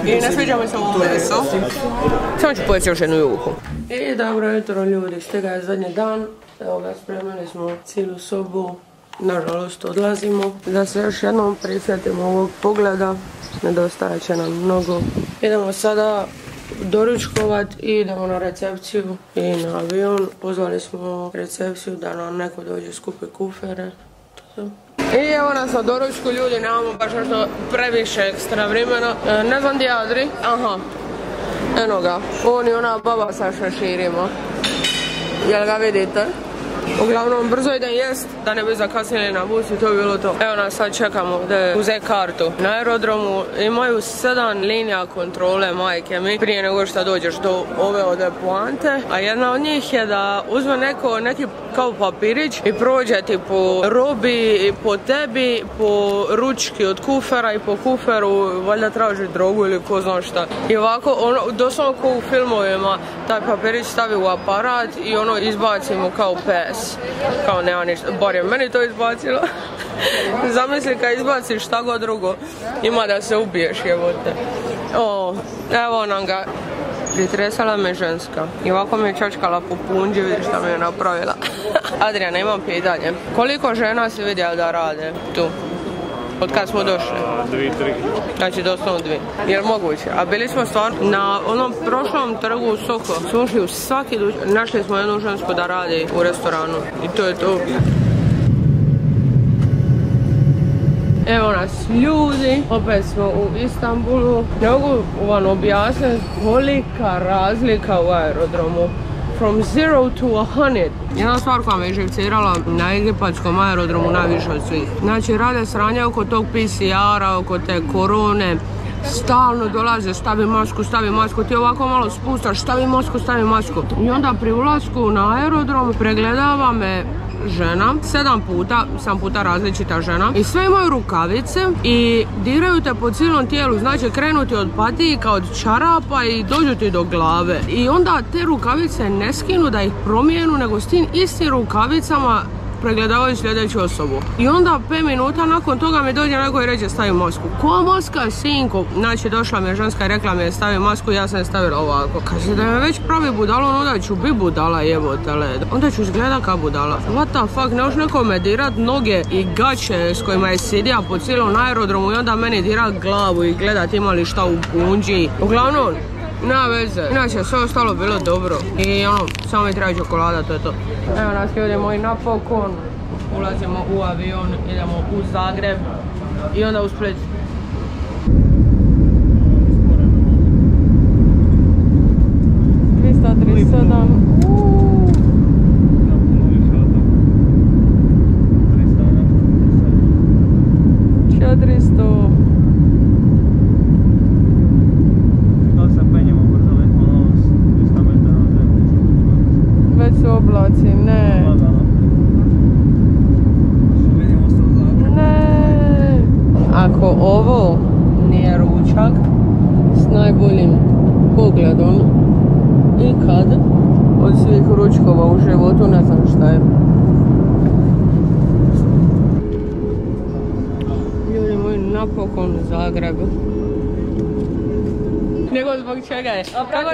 I ne sviđa mi se ovo meso. Samo ću pojesti još jednu juhu. I dobro jutro ljudi, stiga je zadnji dan. Evo ga, spremili smo cijelu sobu. Nažalost odlazimo. Da se još jednom prisjetimo ovog pogleda. Nedostajat će nam mnogo. Idemo sada doručkovat i idemo na recepciju i na avion. Pozvali smo recepciju da nam neko dođe skupi kufere. I evo nas na doručku ljudi, nemamo baš nešto previše ekstra vremena. E, ne znam di je Adri. Aha. Eno ga. On i ona baba sa šeširima. Jel ga vidite? Uglavnom, brzo idem jest, da ne bi zakasnili na bus i to bi bilo to. Evo nas sad čekamo da uze kartu. Na aerodromu imaju sedam linija kontrole, majke mi, prije nego što dođeš do ove ode poante. A jedna od njih je da uzme neko, neki kao papirić i prođe ti po robi, po tebi, po ručki od kufera i po kuferu, valjda traži drogu ili ko zna šta. I ovako, ono, doslovno kao u filmovima, taj papirić stavi u aparat i ono izbacimo kao pes. Kao nema ništa, bar je meni to izbacilo. [laughs] Zamisli kad izbaciš šta god drugo, ima da se ubiješ jebote. O, evo nam ga. Pritresala me ženska i ovako me je čačkala po punđi, vidiš šta mi je napravila. [laughs] Adriana, imam pitanje. Koliko žena si vidjela da rade tu? Od kad smo došli? Dvi, tri. Znači doslovno dvi. Jel moguće? A bili smo stvarno na onom prošlom trgu u Soko. Smo ušli u svaki duć... Našli smo jednu žensku da radi u restoranu. I to je to. Evo nas ljudi, opet smo u Istanbulu. Ne mogu vam objasniti kolika razlika u aerodromu. From zero to a hundred. Jedna stvar koja me živcirala na egipatskom aerodromu najviše od svih. Znači rade sranje oko tog PCR-a, oko te korone. Stalno dolaze, stavi masku, stavi masku, ti ovako malo spustaš, stavi masku, stavi masku. I onda pri ulasku na aerodrom pregledava me žena, sedam puta, sam puta različita žena i sve imaju rukavice i diraju te po cijelom tijelu, znači krenuti od patika, od čarapa i dođu ti do glave. I onda te rukavice ne skinu da ih promijenu, nego s tim istim rukavicama pregledavaju sljedeću osobu. I onda 5 minuta nakon toga mi dođe neko i reče stavi masku. Koja maska, sinko? Znači došla mi je ženska i rekla mi je stavi masku, ja sam je stavila ovako. Kaže da me već pravi budalo, onda ću bi budala jebote led. Onda ću izgleda kao budala. What the fuck, ne možeš nekome dirat noge i gaće s kojima je sidija po cijelom aerodromu i onda meni dirat glavu i gledat ima li šta u punđi. Uglavnom, nema veze. Inače, sve ostalo bilo dobro. I ono, samo mi treba čokolada, to je to. Evo nas ljudi moji napokon. Ulazimo u avion, idemo u Zagreb i onda u Split.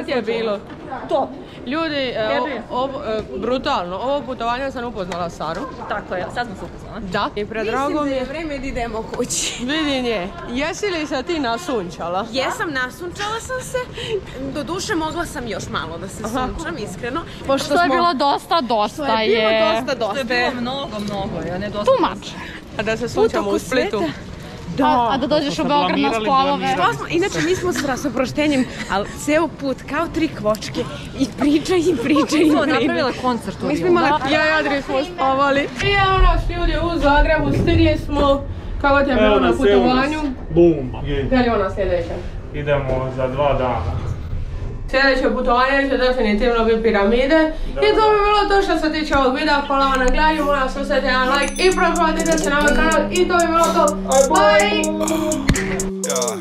Ti je bilo? Top. Ljudi, e, o- ovo, e, brutalno, ovo putovanje sam upoznala Saru. Tako je, sad smo se upoznali. Da. I predrago Mislim mi da je... je vreme da idemo kući. [laughs] Vidi nje, jesi li se ti nasunčala? Jesam, nasunčala sam se. Do duše mogla sam još malo da se sunčam, iskreno. Pošto je bilo dosta, dosta To je bilo je. dosta, dosta. To je bilo mnogo, mnogo, ja ne dosta. A da se sunčamo u Splitu. A, a da dođeš u Beograd na smo, inače mi smo s oproštenjem, ali ceo put kao tri kvočke i priča i priča i smo priča. napravile koncert u Mi smo imali Ja i Adri smo spavali. I evo nas ljudi u Zagrebu, stigli smo. Kako ti je bilo na putovanju? Bum. Gdje je ona sljedeća? Idemo za dva dana. Sljedeće putovanje će definitivno biti piramide. I to bi bilo to što se tiče ovog videa. Hvala vam na gledanju, molim vas ostavite jedan like i pretplatite se na ovaj kanal. I to bi bilo to. Bye! Yeah.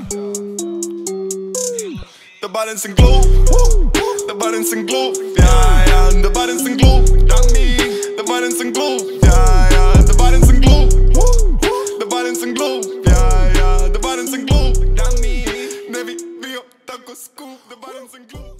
The balance and glue, the balance and glue, yeah, yeah. The balance and glue, that me. The balance and glue, yeah, yeah. The balance and glue, the balance and glue, go scoop the buttons and glue.